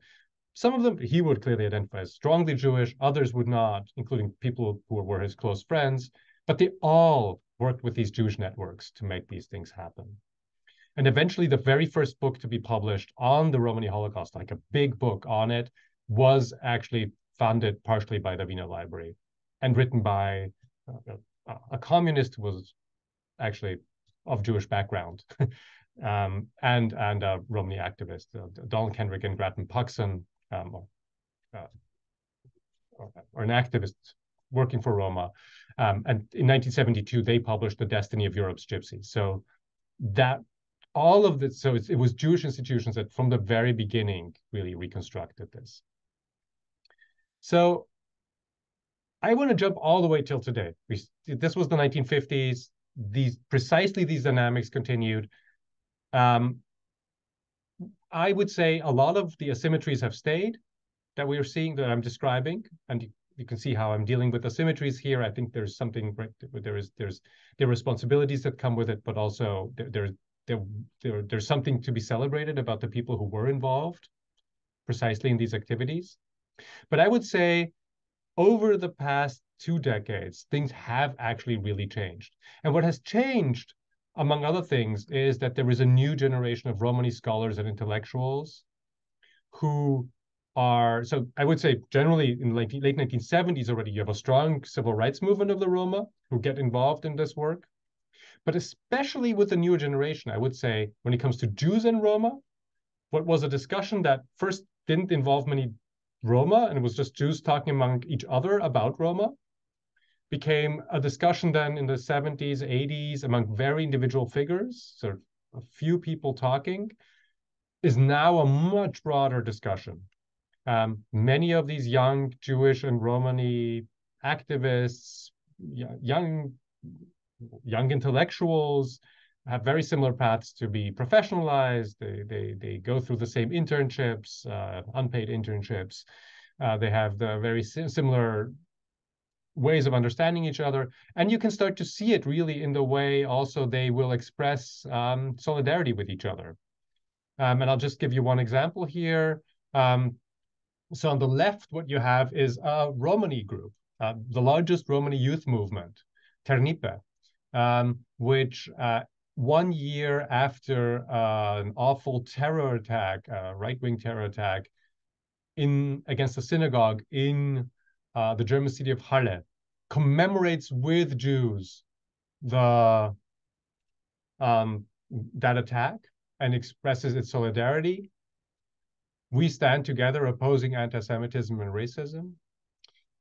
Some of them he would clearly identify as strongly Jewish, others would not, including people who were his close friends. But they all worked with these Jewish networks to make these things happen. And eventually, the very first book to be published on the Romani Holocaust, like a big book on it, was actually funded partially by the Wiener Library and written by uh, a communist who was actually of Jewish background um, and and a Romani activist, uh, Donald Kenrick and Grattan Puxon, um, or, uh, or, or, an activist working for Roma. Um, and in 1972, they published The Destiny of Europe's Gypsies. So that all of this, so it was Jewish institutions that from the very beginning really reconstructed this. So I want to jump all the way till today. We, this was the 1950s. These precisely these dynamics continued. Um, I would say a lot of the asymmetries have stayed that we are seeing that I'm describing, and you, can see how I'm dealing with the symmetries here. I think there's something there is there's the responsibilities that come with it, but also there, there there, there there's something to be celebrated about the people who were involved precisely in these activities. But I would say over the past two decades, things have actually really changed. And what has changed, among other things, is that there is a new generation of Romani scholars and intellectuals who are, so I would say generally in late, late 1970s already, you have a strong civil rights movement of the Roma who get involved in this work. But especially with the newer generation, I would say when it comes to Jews and Roma, what was a discussion that first didn't involve many Roma, and it was just Jews talking among each other about Roma, became a discussion then in the 70s, 80s among very individual figures, sort of a few people talking, is now a much broader discussion. Um, many of these young Jewish and Romani activists, young young intellectuals, have very similar paths to be professionalized. They they they go through the same internships, uh, unpaid internships. Uh, they have the very similar ways of understanding each other, and you can start to see it really in the way also they will express um, solidarity with each other. Um, and I'll just give you one example here. Um, so on the left, what you have is a Romani group, uh, the largest Romani youth movement, TernYpe, um, which uh, one year after uh, an awful terror attack, right-wing terror attack, in against a synagogue in uh, the German city of Halle, commemorates with Jews the um, that attack and expresses its solidarity. We stand together opposing anti-Semitism and racism.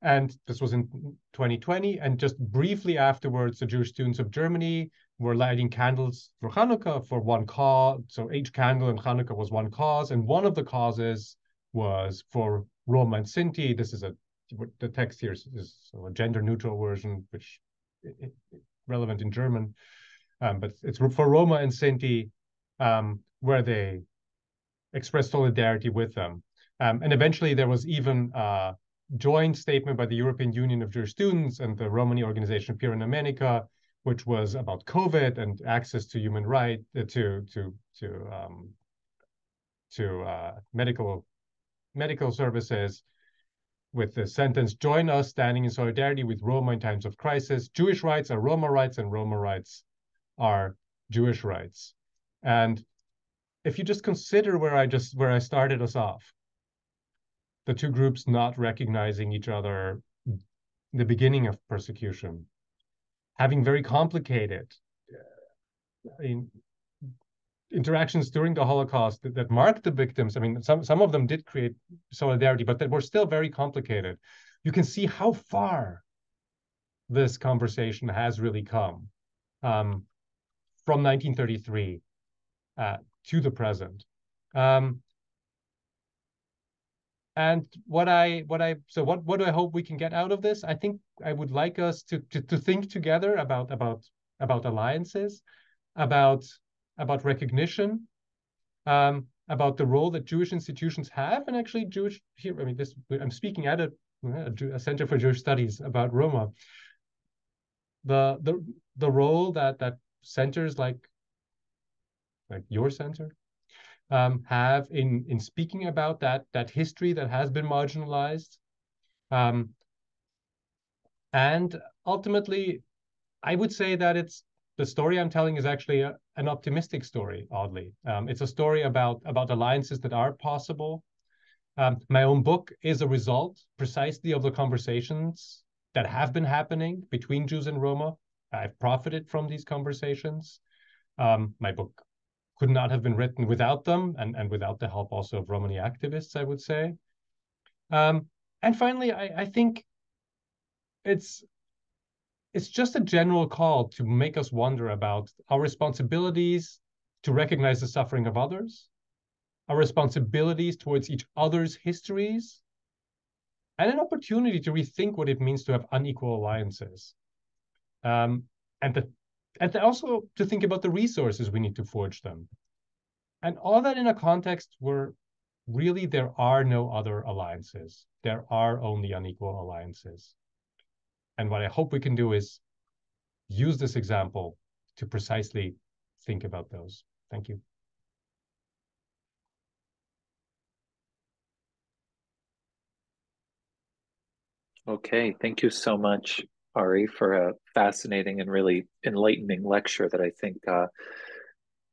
And this was in 2020. And just briefly afterwards, the Jewish students of Germany were lighting candles for Hanukkah for one cause. So each candle in Hanukkah was one cause. And one of the causes was for Roma and Sinti. This is a the text here is, is a gender neutral version, which is relevant in German. Um, but it's for Roma and Sinti, um, where they express solidarity with them. Um, and eventually there was even a joint statement by the European Union of Jewish Students and the Romani organization Phiren Amenca, which was about COVID and access to human right uh, to to to um, to uh, medical medical services, with the sentence "Join us, standing in solidarity with Roma in times of crisis. Jewish rights are Roma rights, and Roma rights are Jewish rights." And if you just consider where I just where I started us off, the two groups not recognizing each other, the beginning of persecution, having very complicated uh, in, interactions during the Holocaust that, that, marked the victims. I mean, some, some of them did create solidarity, but that were still very complicated. You can see how far this conversation has really come um, from 1933 uh, to the present. Um, and what I what I so what what do I hope we can get out of this? I think I would like us to to, to think together about about about alliances, about about recognition, um, about the role that Jewish institutions have, and actually Jewish here. I mean, this I'm speaking at a, a Center for Jewish Studies about Roma. The the the role that that centers like like your center um, have in in speaking about that that history that has been marginalized, um, and ultimately, I would say that it's the story I'm telling is actually a, an optimistic story. Oddly, um, it's a story about about alliances that are possible. Um, my own book is a result precisely of the conversations that have been happening between Jews and Roma. I've profited from these conversations. Um, my book could not have been written without them and, and without the help also of Romani activists, I would say. Um, and finally, I, I think it's it's just a general call to make us wonder about our responsibilities to recognize the suffering of others, our responsibilities towards each other's histories, and an opportunity to rethink what it means to have unequal alliances. Um, and, the, and also to think about the resources we need to forge them. And all that in a context where really there are no other alliances. There are only unequal alliances. And what I hope we can do is use this example to precisely think about those. Thank you. Okay, thank you so much, Ari, for a fascinating and really enlightening lecture that I think uh,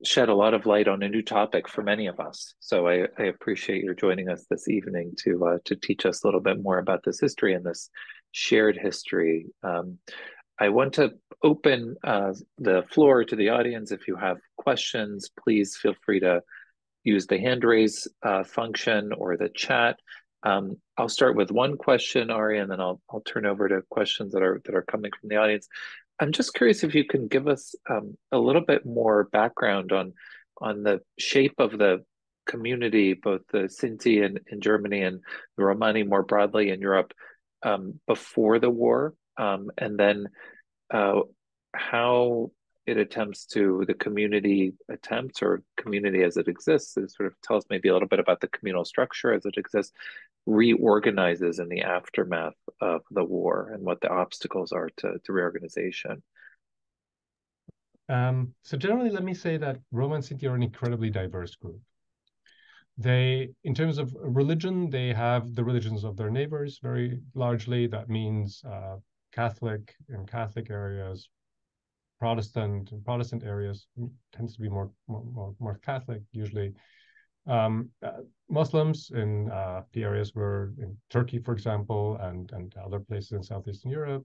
shed a lot of light on a new topic for many of us. So I, I appreciate your joining us this evening to uh, to teach us a little bit more about this history and this shared history. Um, I want to open uh, the floor to the audience. If you have questions, please feel free to use the hand raise uh, function or the chat. Um, I'll start with one question, Ari, and then I'll I'll turn over to questions that are that are coming from the audience. I'm just curious if you can give us um, a little bit more background on on the shape of the community, both the Sinti in, in Germany and the Romani more broadly in Europe um, before the war, um, and then uh, how it attempts to the community attempts or community as it exists. It sort of tell us maybe a little bit about the communal structure as it exists, reorganizes in the aftermath of the war and what the obstacles are to, to reorganization. Um, so generally, let me say that Roma and Sinti are an incredibly diverse group. They, in terms of religion, they have the religions of their neighbors very largely. That means uh, Catholic in Catholic areas, Protestant in Protestant areas tends to be more more, more Catholic usually. Um, uh, Muslims in uh, the areas where in Turkey, for example, and and other places in Southeastern Europe,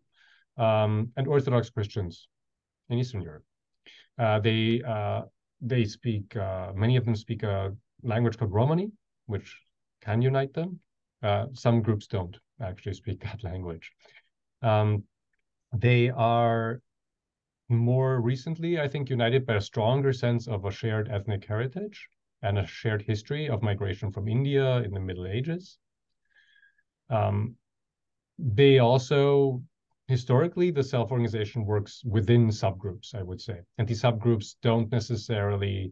um, and Orthodox Christians in Eastern Europe. Uh, they uh, they speak uh, many of them speak a language called Romani, which can unite them. Some groups don't actually speak that language. Um, they are more recently, I think, united by a stronger sense of a shared ethnic heritage and a shared history of migration from India in the Middle Ages. Um, they also, historically, the self organization works within subgroups, I would say. And these subgroups don't necessarily,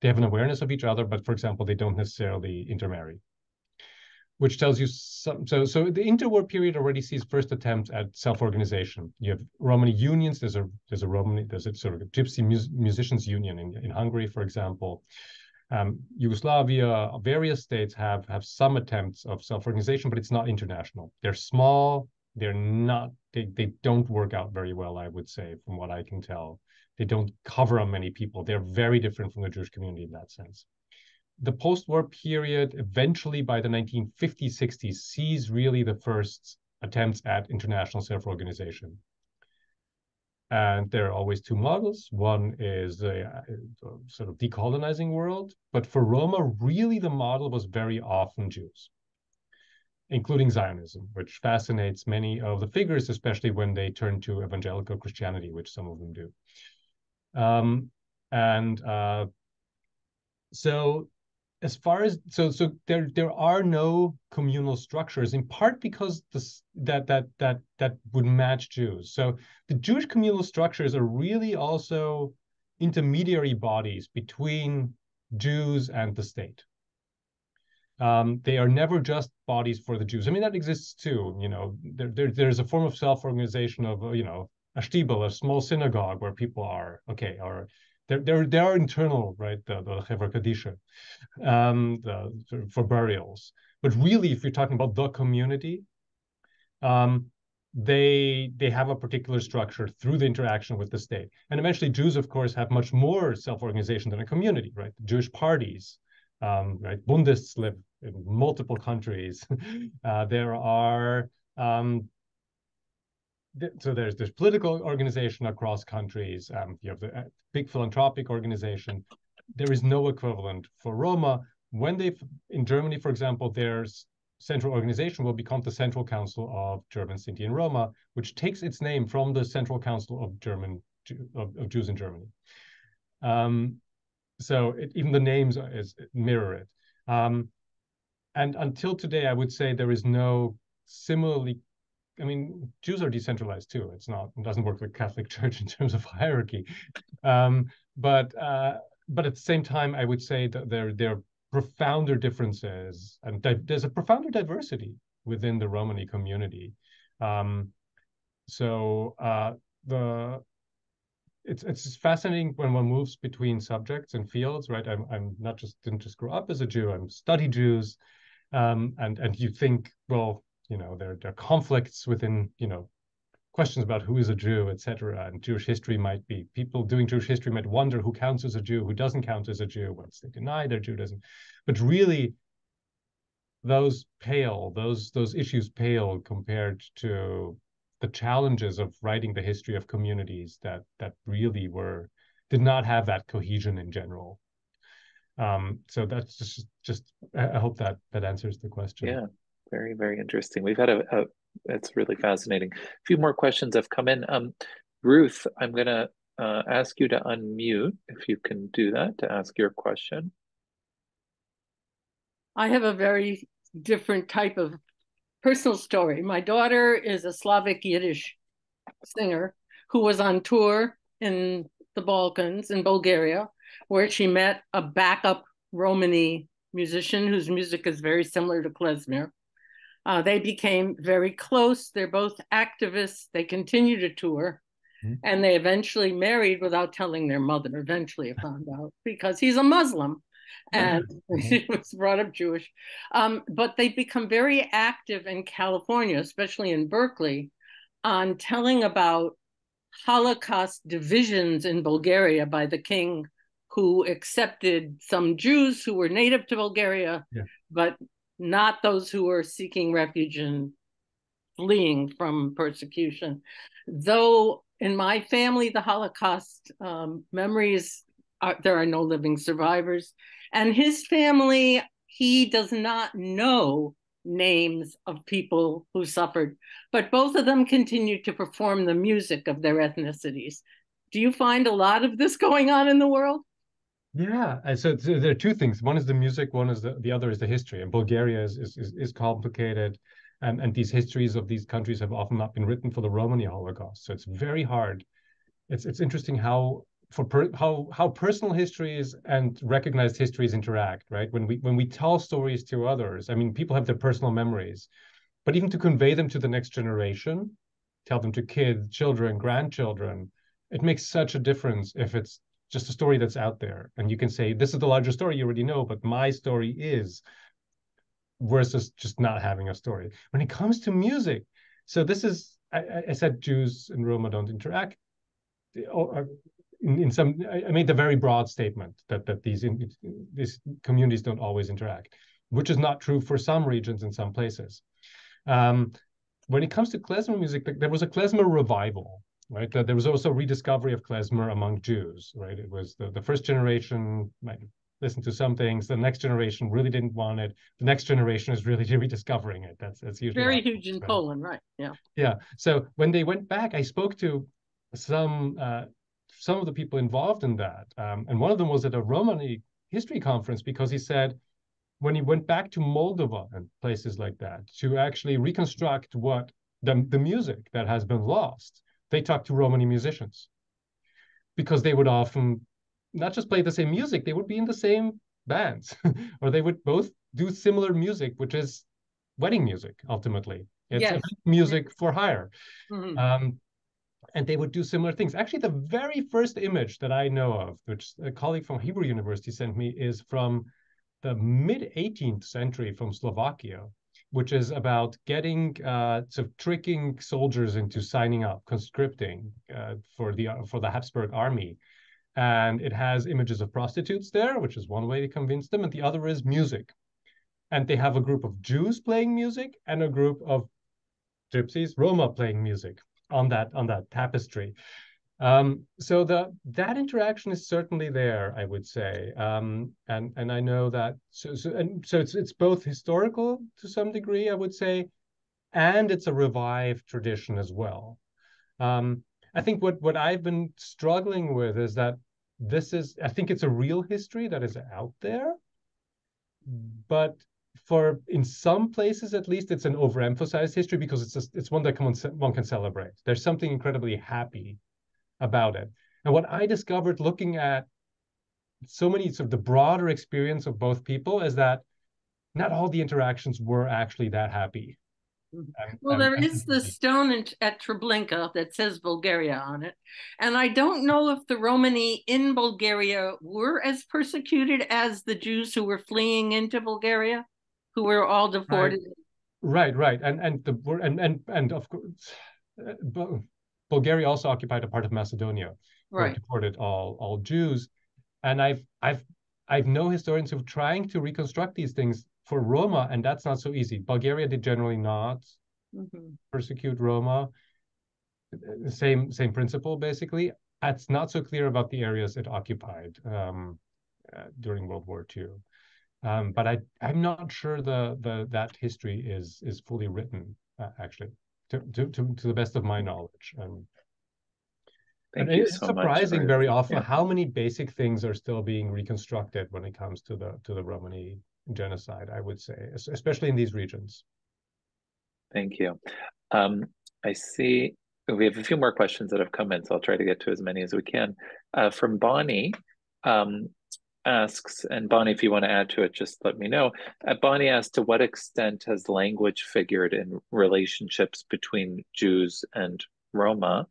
they have an awareness of each other, but for example, they don't necessarily intermarry which tells you some. So, so the interwar period already sees first attempts at self-organization. You have Romani unions. There's a there's a Romani there's a sort of a Gypsy mus musicians union in, in Hungary, for example. Um, Yugoslavia, various states have have some attempts of self-organization, but it's not international. They're small. They're not. They they don't work out very well. I would say, from what I can tell, they don't cover many people. They're very different from the Jewish community in that sense the post-war period, eventually by the 1950s, 60s, sees really the first attempts at international self-organization. And there are always two models. One is a, a, sort of decolonizing world, but for Roma, really the model was very often Jews, including Zionism, which fascinates many of the figures, especially when they turn to evangelical Christianity, which some of them do. Um, and uh, so as far as so so there there are no communal structures in part because this that that that that would match Jews. So the Jewish communal structures are really also intermediary bodies between Jews and the state. Um, they are never just bodies for the Jews. I mean that exists too. You know, there, there there's a form of self-organization of you know a shtibel, a small synagogue where people are okay, or there, there, there are internal, right, the, the Chevra Kadisha um, the, for burials. But really, if you're talking about the community, um, they they have a particular structure through the interaction with the state. And eventually, Jews, of course, have much more self-organization than a community, right? Jewish parties, um, right? Bundists live in multiple countries. uh, there are um, so there's this political organization across countries. Um, you have the uh, big philanthropic organization. There is no equivalent for Roma when they in Germany, for example, there's central organization will become the Central Council of German, Sinti, and Roma, which takes its name from the Central Council of German of, of Jews in Germany. Um, so it, even the names is mirror it. Um, and until today, I would say there is no similarly. I mean, Jews are decentralized too. It's not it doesn't work like Catholic Church in terms of hierarchy, um, but uh, but at the same time, I would say that there there are profounder differences and there's a profounder diversity within the Romani community. Um, so uh, the it's it's fascinating when one moves between subjects and fields, right? I'm I'm not just didn't just grow up as a Jew. I'm study Jews, um, and and you think, well, you know, there there are conflicts within, you know, questions about who is a Jew, etc. And Jewish history might be people doing Jewish history might wonder who counts as a Jew, who doesn't count as a Jew once they deny their Judaism. But really, those pale, those those issues pale compared to the challenges of writing the history of communities that that really were did not have that cohesion in general. Um, so that's just just I hope that that answers the question. Yeah, very very interesting. We've had a, it's really fascinating. A few more questions have come in. Um, Ruth, I'm gonna uh, ask you to unmute if you can do that to ask your question. I have a very different type of personal story. My daughter is a Slavic Yiddish singer who was on tour in the Balkans, in Bulgaria, where she met a backup Romani musician whose music is very similar to klezmer. Uh, they became very close. They're both activists. They continue to tour. Mm-hmm. And they eventually married without telling their mother. Eventually, I found out because he's a Muslim and mm-hmm. she was brought up Jewish. Um, but they become very active in California, especially in Berkeley, on telling about Holocaust divisions in Bulgaria by the king who accepted some Jews who were native to Bulgaria, yeah. but not those who are seeking refuge and fleeing from persecution. Though in my family, the Holocaust um, memories, are, there are no living survivors. And his family, he does not know names of people who suffered, but both of them continue to perform the music of their ethnicities. Do you find a lot of this going on in the world? Yeah, so, so there are two things. One is the music, one is the the other is the history. And Bulgaria is is is, is complicated, and and these histories of these countries have often not been written for the Romani Holocaust. So it's very hard. It's it's interesting how for per, how how personal histories and recognized histories interact, right? When we when we tell stories to others, I mean, people have their personal memories, but even to convey them to the next generation, tell them to kids, children, grandchildren, it makes such a difference if it's just a story that's out there, and you can say this is the larger story you already know, but my story is versus just not having a story. When it comes to music, so this is I, I said Jews and Roma don't interact in, in some, I made the very broad statement that that these in, these communities don't always interact, which is not true for some regions in some places. Um, when it comes to klezmer music, there was a klezmer revival, right? There was also rediscovery of klezmer among Jews, right? It was the, the first generation might listen to some things. The next generation really didn't want it. The next generation is really rediscovering it. That's that's usually very huge in right? Poland, right? Yeah. Yeah. So when they went back, I spoke to some uh, some of the people involved in that. Um, and one of them was at a Romani history conference because he said when he went back to Moldova and places like that to actually reconstruct what the, the music that has been lost, they talked to Romani musicians because they would often not just play the same music, they would be in the same bands or they would both do similar music, which is wedding music ultimately. It's yes. music for hire. Mm-hmm. Um, and they would do similar things. Actually, the very first image that I know of, which a colleague from Hebrew University sent me, is from the mid 18th century from Slovakia, which is about getting, uh, so tricking soldiers into signing up, conscripting uh, for the for the Habsburg army. And it has images of prostitutes there, which is one way to convince them, and the other is music. And they have a group of Jews playing music and a group of gypsies, Roma playing music on that on that tapestry. Um, so the that interaction is certainly there, I would say, um, and and I know that so so and so it's it's both historical to some degree, I would say, and it's a revived tradition as well. Um, I think what what I've been struggling with is that this is I think it's a real history that is out there, but for in some places at least it's an overemphasized history because it's just, it's one that one, one can celebrate. There's something incredibly happy about it. And what I discovered looking at so many sort of the broader experience of both people is that not all the interactions were actually that happy. Mm-hmm. And, well, and, there and, is the stone in, at Treblinka that says Bulgaria on it. And I don't know if the Romani in Bulgaria were as persecuted as the Jews who were fleeing into Bulgaria, who were all deported. Right, right. And and the and and and of course uh, Bulgaria also occupied a part of Macedonia, right. deported all all Jews, and I've I've I've known historians who are trying to reconstruct these things for Roma, and that's not so easy. Bulgaria did generally not mm-hmm. persecute Roma. Same same principle basically. It's not so clear about the areas it occupied um, uh, during World War II. Um, but I I'm not sure the the that history is is fully written uh, actually to, to, to, to the best of my knowledge. Um, Thank and it's so surprising very often yeah. how many basic things are still being reconstructed when it comes to the to the Romani genocide. I would say, especially in these regions. Thank you. Um, I see we have a few more questions that have come in, so I'll try to get to as many as we can. Uh, from Bonnie, um, asks, and Bonnie, if you want to add to it, just let me know. Uh, Bonnie asked, to what extent has language figured in relationships between Jews and Roma?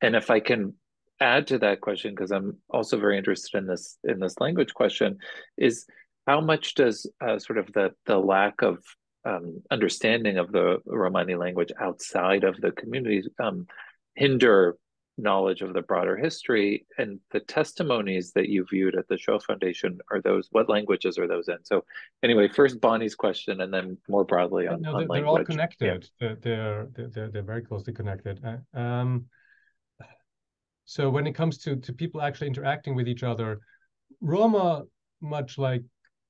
And if I can add to that question, because I'm also very interested in this in this language question, is how much does uh, sort of the the lack of um, understanding of the Romani language outside of the communities um, hinder knowledge of the broader history and the testimonies that you viewed at the Shoah Foundation are those what languages are those in? So anyway first bonnie's question and then more broadly on, no, on they're, all connected. Yeah. they're, they're, they're they're very closely connected. Uh, um, so when it comes to to people actually interacting with each other roma much like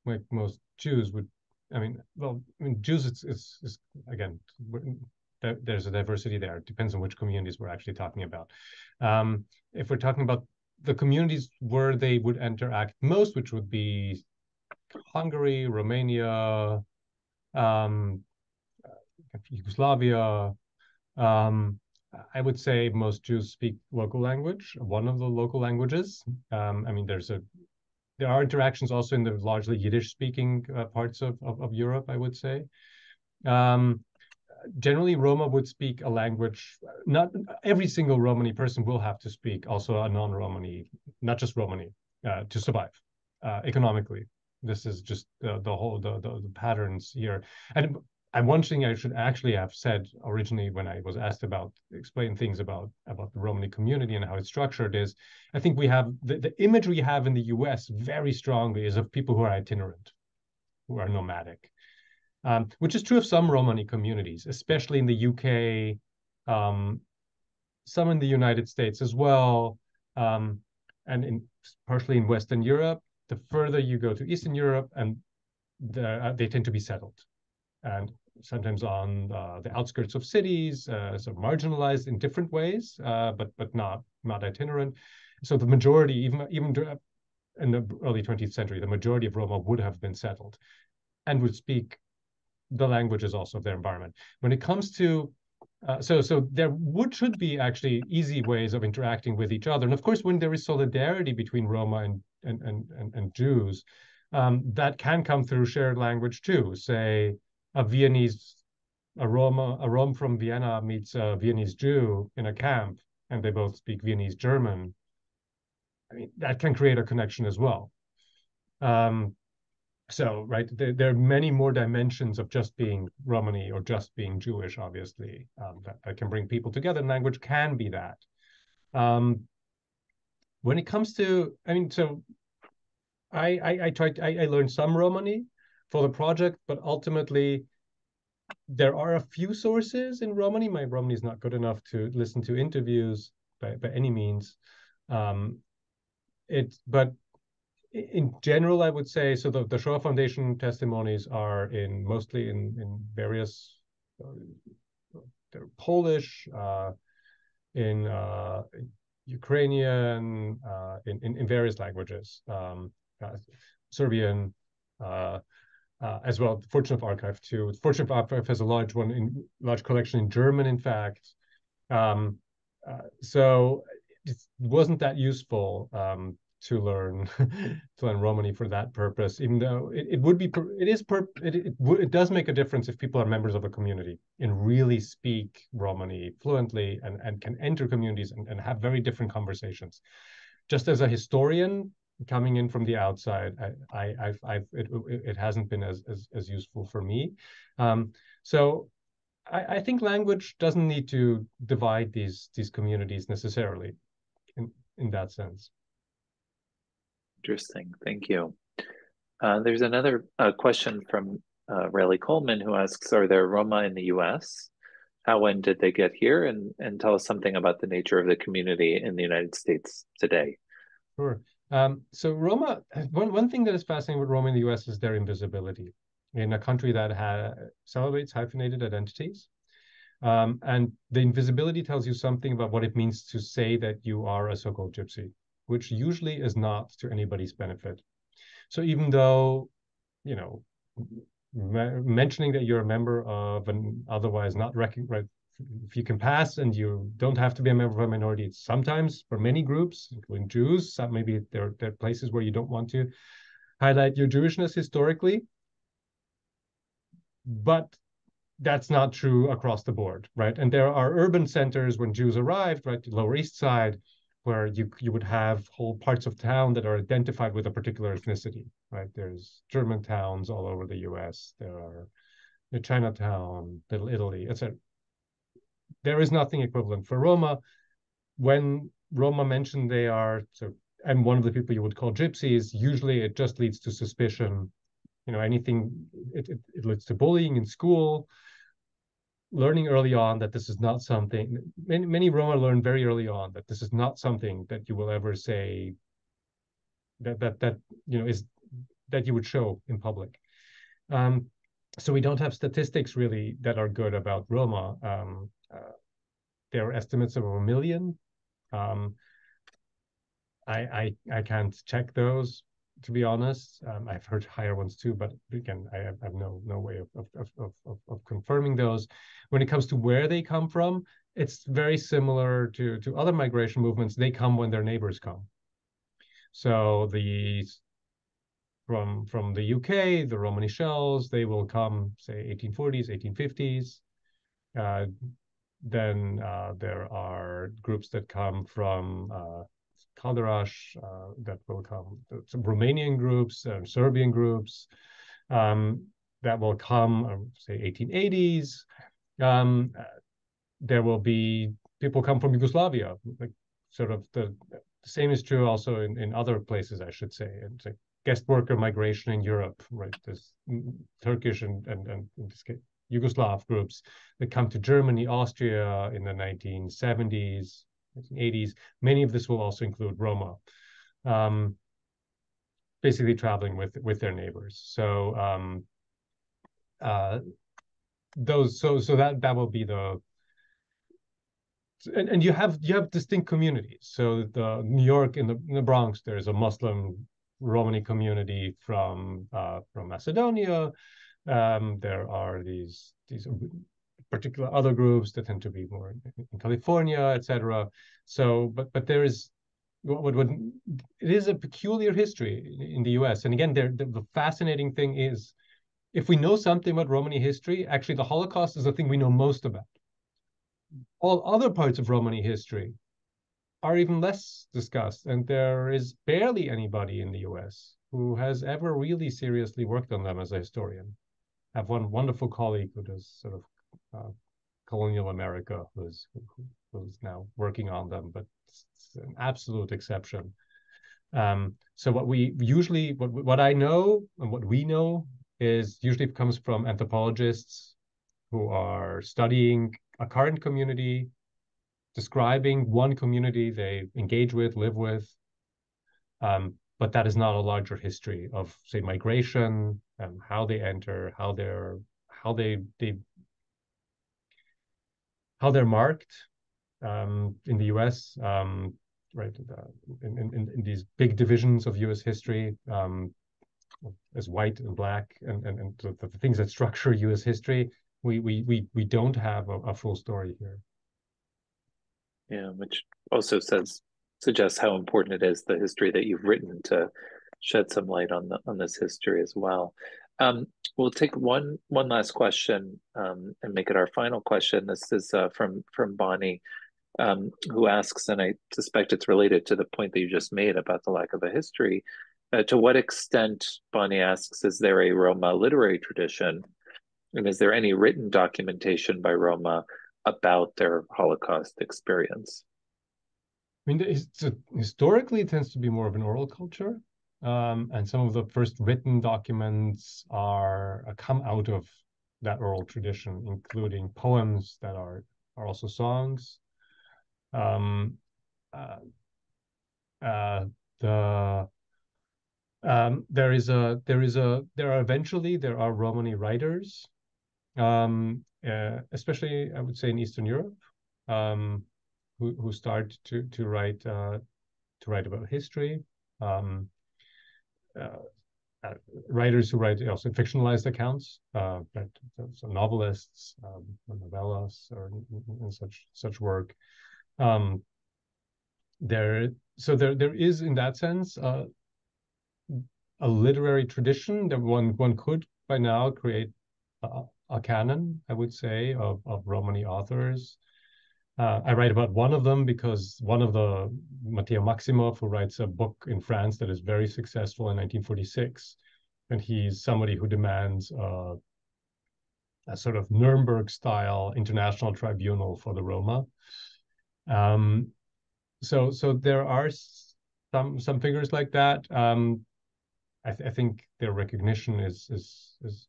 like most jews would i mean well i mean jews it's it's, it's again there's a diversity there. It depends on which communities we're actually talking about. Um, if we're talking about the communities where they would interact most, which would be Hungary, Romania, um, Yugoslavia, um, I would say most Jews speak local language, one of the local languages. Um, I mean, there's a there are interactions also in the largely Yiddish-speaking uh, parts of, of, of Europe, I would say. Um, generally Roma would speak a language. Not every single Romani person will have to speak also a non-Romani, not just Romani, uh, to survive uh, economically. This is just uh, the whole the, the, the patterns here. And and one thing I should actually have said originally when I was asked about explain things about about the Romani community and how it's structured is I think we have the, the image we have in the US very strongly is of people who are itinerant, who are nomadic um, which is true of some Romani communities, especially in the UK, um, some in the United States as well, um, and in, partially in Western Europe. The further you go to Eastern Europe, and the, uh, they tend to be settled, and sometimes on uh, the outskirts of cities, uh, marginalized in different ways, uh, but but not not itinerant. So the majority, even even in the early 20th century, the majority of Roma would have been settled, and would speak the languages also of their environment. When it comes to uh, so so there would should be actually easy ways of interacting with each other, and of course, when there is solidarity between Roma and and and and, and Jews, um, that can come through shared language too. Say a Viennese, a Roma, a Rom from Vienna meets a Viennese Jew in a camp, and they both speak Viennese German. I mean, that can create a connection as well. Um, so right there, there, are many more dimensions of just being romani or just being jewish obviously um, that, that, can bring people together language can be that um, when it comes to i mean so i i, I tried I, I learned some romani for the project but ultimately there are a few sources in romani my romani is not good enough to listen to interviews by, by any means. Um, it, but in general, I would say so. The, the Shoah Foundation testimonies are in mostly in in various. Uh, they're Polish, uh, in, uh, Ukrainian, uh, in, in, in various languages, um, uh, Serbian, as well. Fortunoff Archive too. Fortunoff Archive has a large one in large collection in German, in fact. Um, so it wasn't that useful um, to learn to learn Romani for that purpose. Even though it, it would be, it is per, it it, it does make a difference if people are members of a community and really speak Romani fluently and and can enter communities and, and have very different conversations. Just as a historian, coming in from the outside, I, I, I've, I've it, it hasn't been as, as, as useful for me. Um, so I, I think language doesn't need to divide these, these communities necessarily in, in that sense. Interesting. Thank you. Uh, there's another uh, question from uh, Coleman who asks, are there Roma in the US? How, when did they get here? And, and tell us something about the nature of the community in the United States today. Sure. Um, so Roma, one, one thing that is fascinating with Roma in the US is their invisibility in a country that ha- celebrates hyphenated identities. Um, and the invisibility tells you something about what it means to say that you are a so-called gypsy, which usually is not to anybody's benefit. So even though, you know, mentioning that you're a member of an otherwise not recognized if you can pass and you don't have to be a member of a minority, sometimes for many groups, including Jews, maybe there, there are places where you don't want to highlight your Jewishness historically. But that's not true across the board, right? And there are urban centers when Jews arrived, right, Lower East Side, where you you would have whole parts of town that are identified with a particular ethnicity, right? There's German towns all over the U.S. There are the Chinatown, Little Italy, etc there is nothing equivalent for Roma. When Roma mentioned they are so, and one of the people you would call gypsies, usually it just leads to suspicion. You know, anything it, it, it leads to bullying in school. Learning early on that this is not something many many Roma learn very early on that this is not something that you will ever say that that that you know is that you would show in public. Um, so we don't have statistics really that are good about Roma. Um, uh, there are estimates of a million. Um, I, I I can't check those to be honest. Um, I've heard higher ones too, but again, I have, I have no no way of of, of of of confirming those. When it comes to where they come from, it's very similar to to other migration movements. They come when their neighbors come. So the from from the UK, the Romanichals, they will come say 1840s, 1850s. Uh, then uh, there are groups that come from uh, Calderaș uh, that will come, some Romanian groups and Serbian groups um, that will come, say, 1880s. Um, there will be people come from Yugoslavia, like sort of the, the same is true also in, in other places, I should say. And like guest worker migration in Europe, right? There's Turkish and, and, and in this case, Yugoslav groups that come to Germany, Austria in the 1970s, 1980s. Many of this will also include Roma, um, basically traveling with with their neighbors. So um, uh, those, so so that that will be the and, and you have you have distinct communities. So the New York in the in the Bronx, there's a Muslim Romani community from uh, from Macedonia. Um, there are these these particular other groups that tend to be more in California, etc. So, but but there is what, what it is a peculiar history in, the U.S. And again, there the, the fascinating thing is, if we know something about Romani history, actually the Holocaust is the thing we know most about. All other parts of Romani history are even less discussed, and there is barely anybody in the U.S. who has ever really seriously worked on them as a historian have one wonderful colleague who does sort of uh, colonial America, who's who's now working on them, but it's an absolute exception. Um, so what we usually what what I know and what we know is usually comes from anthropologists who are studying a current community describing one community they engage with, live with. Um, but that is not a larger history of, say, migration, how they enter, how they're how they they how they're marked um, in the U.S. Um, right in, in, in, these big divisions of U.S. history um, as white and black and and, and the, the, things that structure U.S. history. We we we we don't have a, a full story here. Yeah, which also says suggests how important it is the history that you've written to shed some light on the on this history as well. Um, we'll take one one last question um, and make it our final question. This is uh, from from Bonnie, um, who asks, and I suspect it's related to the point that you just made about the lack of a history. Uh, to what extent, Bonnie asks, is there a Roma literary tradition, and is there any written documentation by Roma about their Holocaust experience? I mean, it's a, historically, it tends to be more of an oral culture. Um, and some of the first written documents are uh, come out of that oral tradition, including poems that are are also songs. Um, uh, uh, the um, there is a there is a there are eventually there are Romani writers, um, uh, especially I would say in Eastern Europe, um, who who start to to write uh, to write about history. Um, writers who write also fictionalized accounts, uh, so novelists, um, novellas, or in, such such work. Um, there, so there there is in that sense uh, a literary tradition that one one could by now create a, a canon, I would say, of of Romani authors uh, I write about one of them because one of the Matéo Maximoff, who writes a book in France that is very successful in 1946, and he's somebody who demands uh, a sort of Nuremberg-style international tribunal for the Roma. Um, so, so there are some some figures like that. Um, I, th I, think their recognition is is is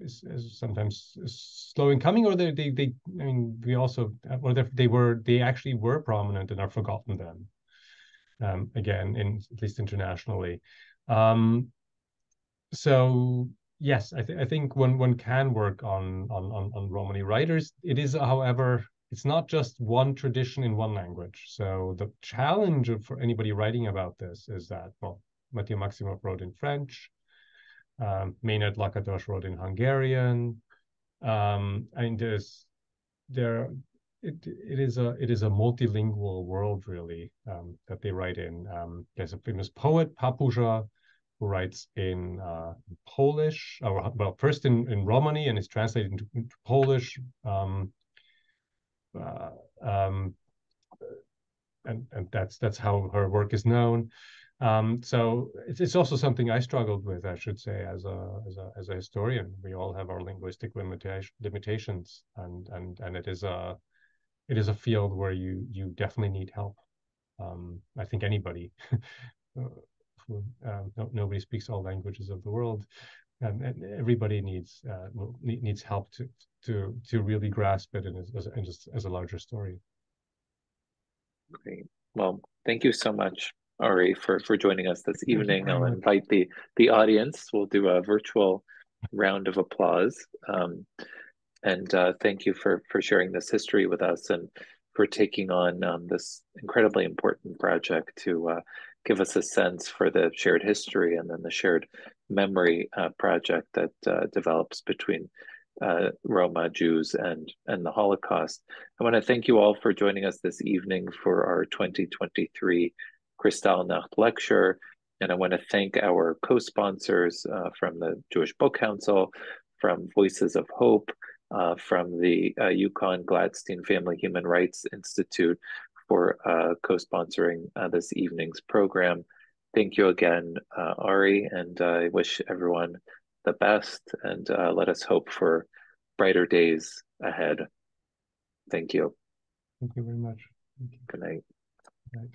is, is sometimes slow in coming, or they, they, they, I mean, we also, or they were, they actually were prominent and are forgotten then. Um, again, in at least internationally. Um, so yes, I, th I think one one can work on on on, on Romani writers. It is, however, it's not just one tradition in one language. So the challenge for anybody writing about this is that well, Matéo Maximoff wrote in French. Um, Menyhért Lakatos wrote in Hungarian. Um, and there's there it, it is a it is a multilingual world really um, that they write in. Um, there's a famous poet Papusza who writes in uh, Polish, or well, first in, in Romani and is translated into, into Polish. Um, uh, um, and and that's that's how her work is known. Um, so it's, it's also something I struggled with, I should say, as a as a as a historian. We all have our linguistic limitation limitations, and and and it is a it is a field where you you definitely need help. Um, I think anybody, um, no, nobody speaks all languages of the world, and, and everybody needs uh, needs help to to to really grasp it and as, as, as a larger story. Great. Well, thank you so much Ari, for, for joining us this evening. I'll invite the, the audience. We'll do a virtual round of applause. Um, and uh, thank you for, for sharing this history with us and for taking on um, this incredibly important project to uh, give us a sense for the shared history and then the shared memory uh, project that uh, develops between uh, Roma Jews and and the Holocaust. I want to thank you all for joining us this evening for our 2023 Kristallnacht lecture. And I want to thank our co-sponsors uh, from the Jewish Book Council, from Voices of Hope, uh, from the uh, UConn Gladstein Family Human Rights Institute for uh, co-sponsoring uh, this evening's program. Thank you again, uh, Ari, and I wish everyone the best and let us hope for brighter days ahead. Thank you. Thank you very much. Good night. Good night.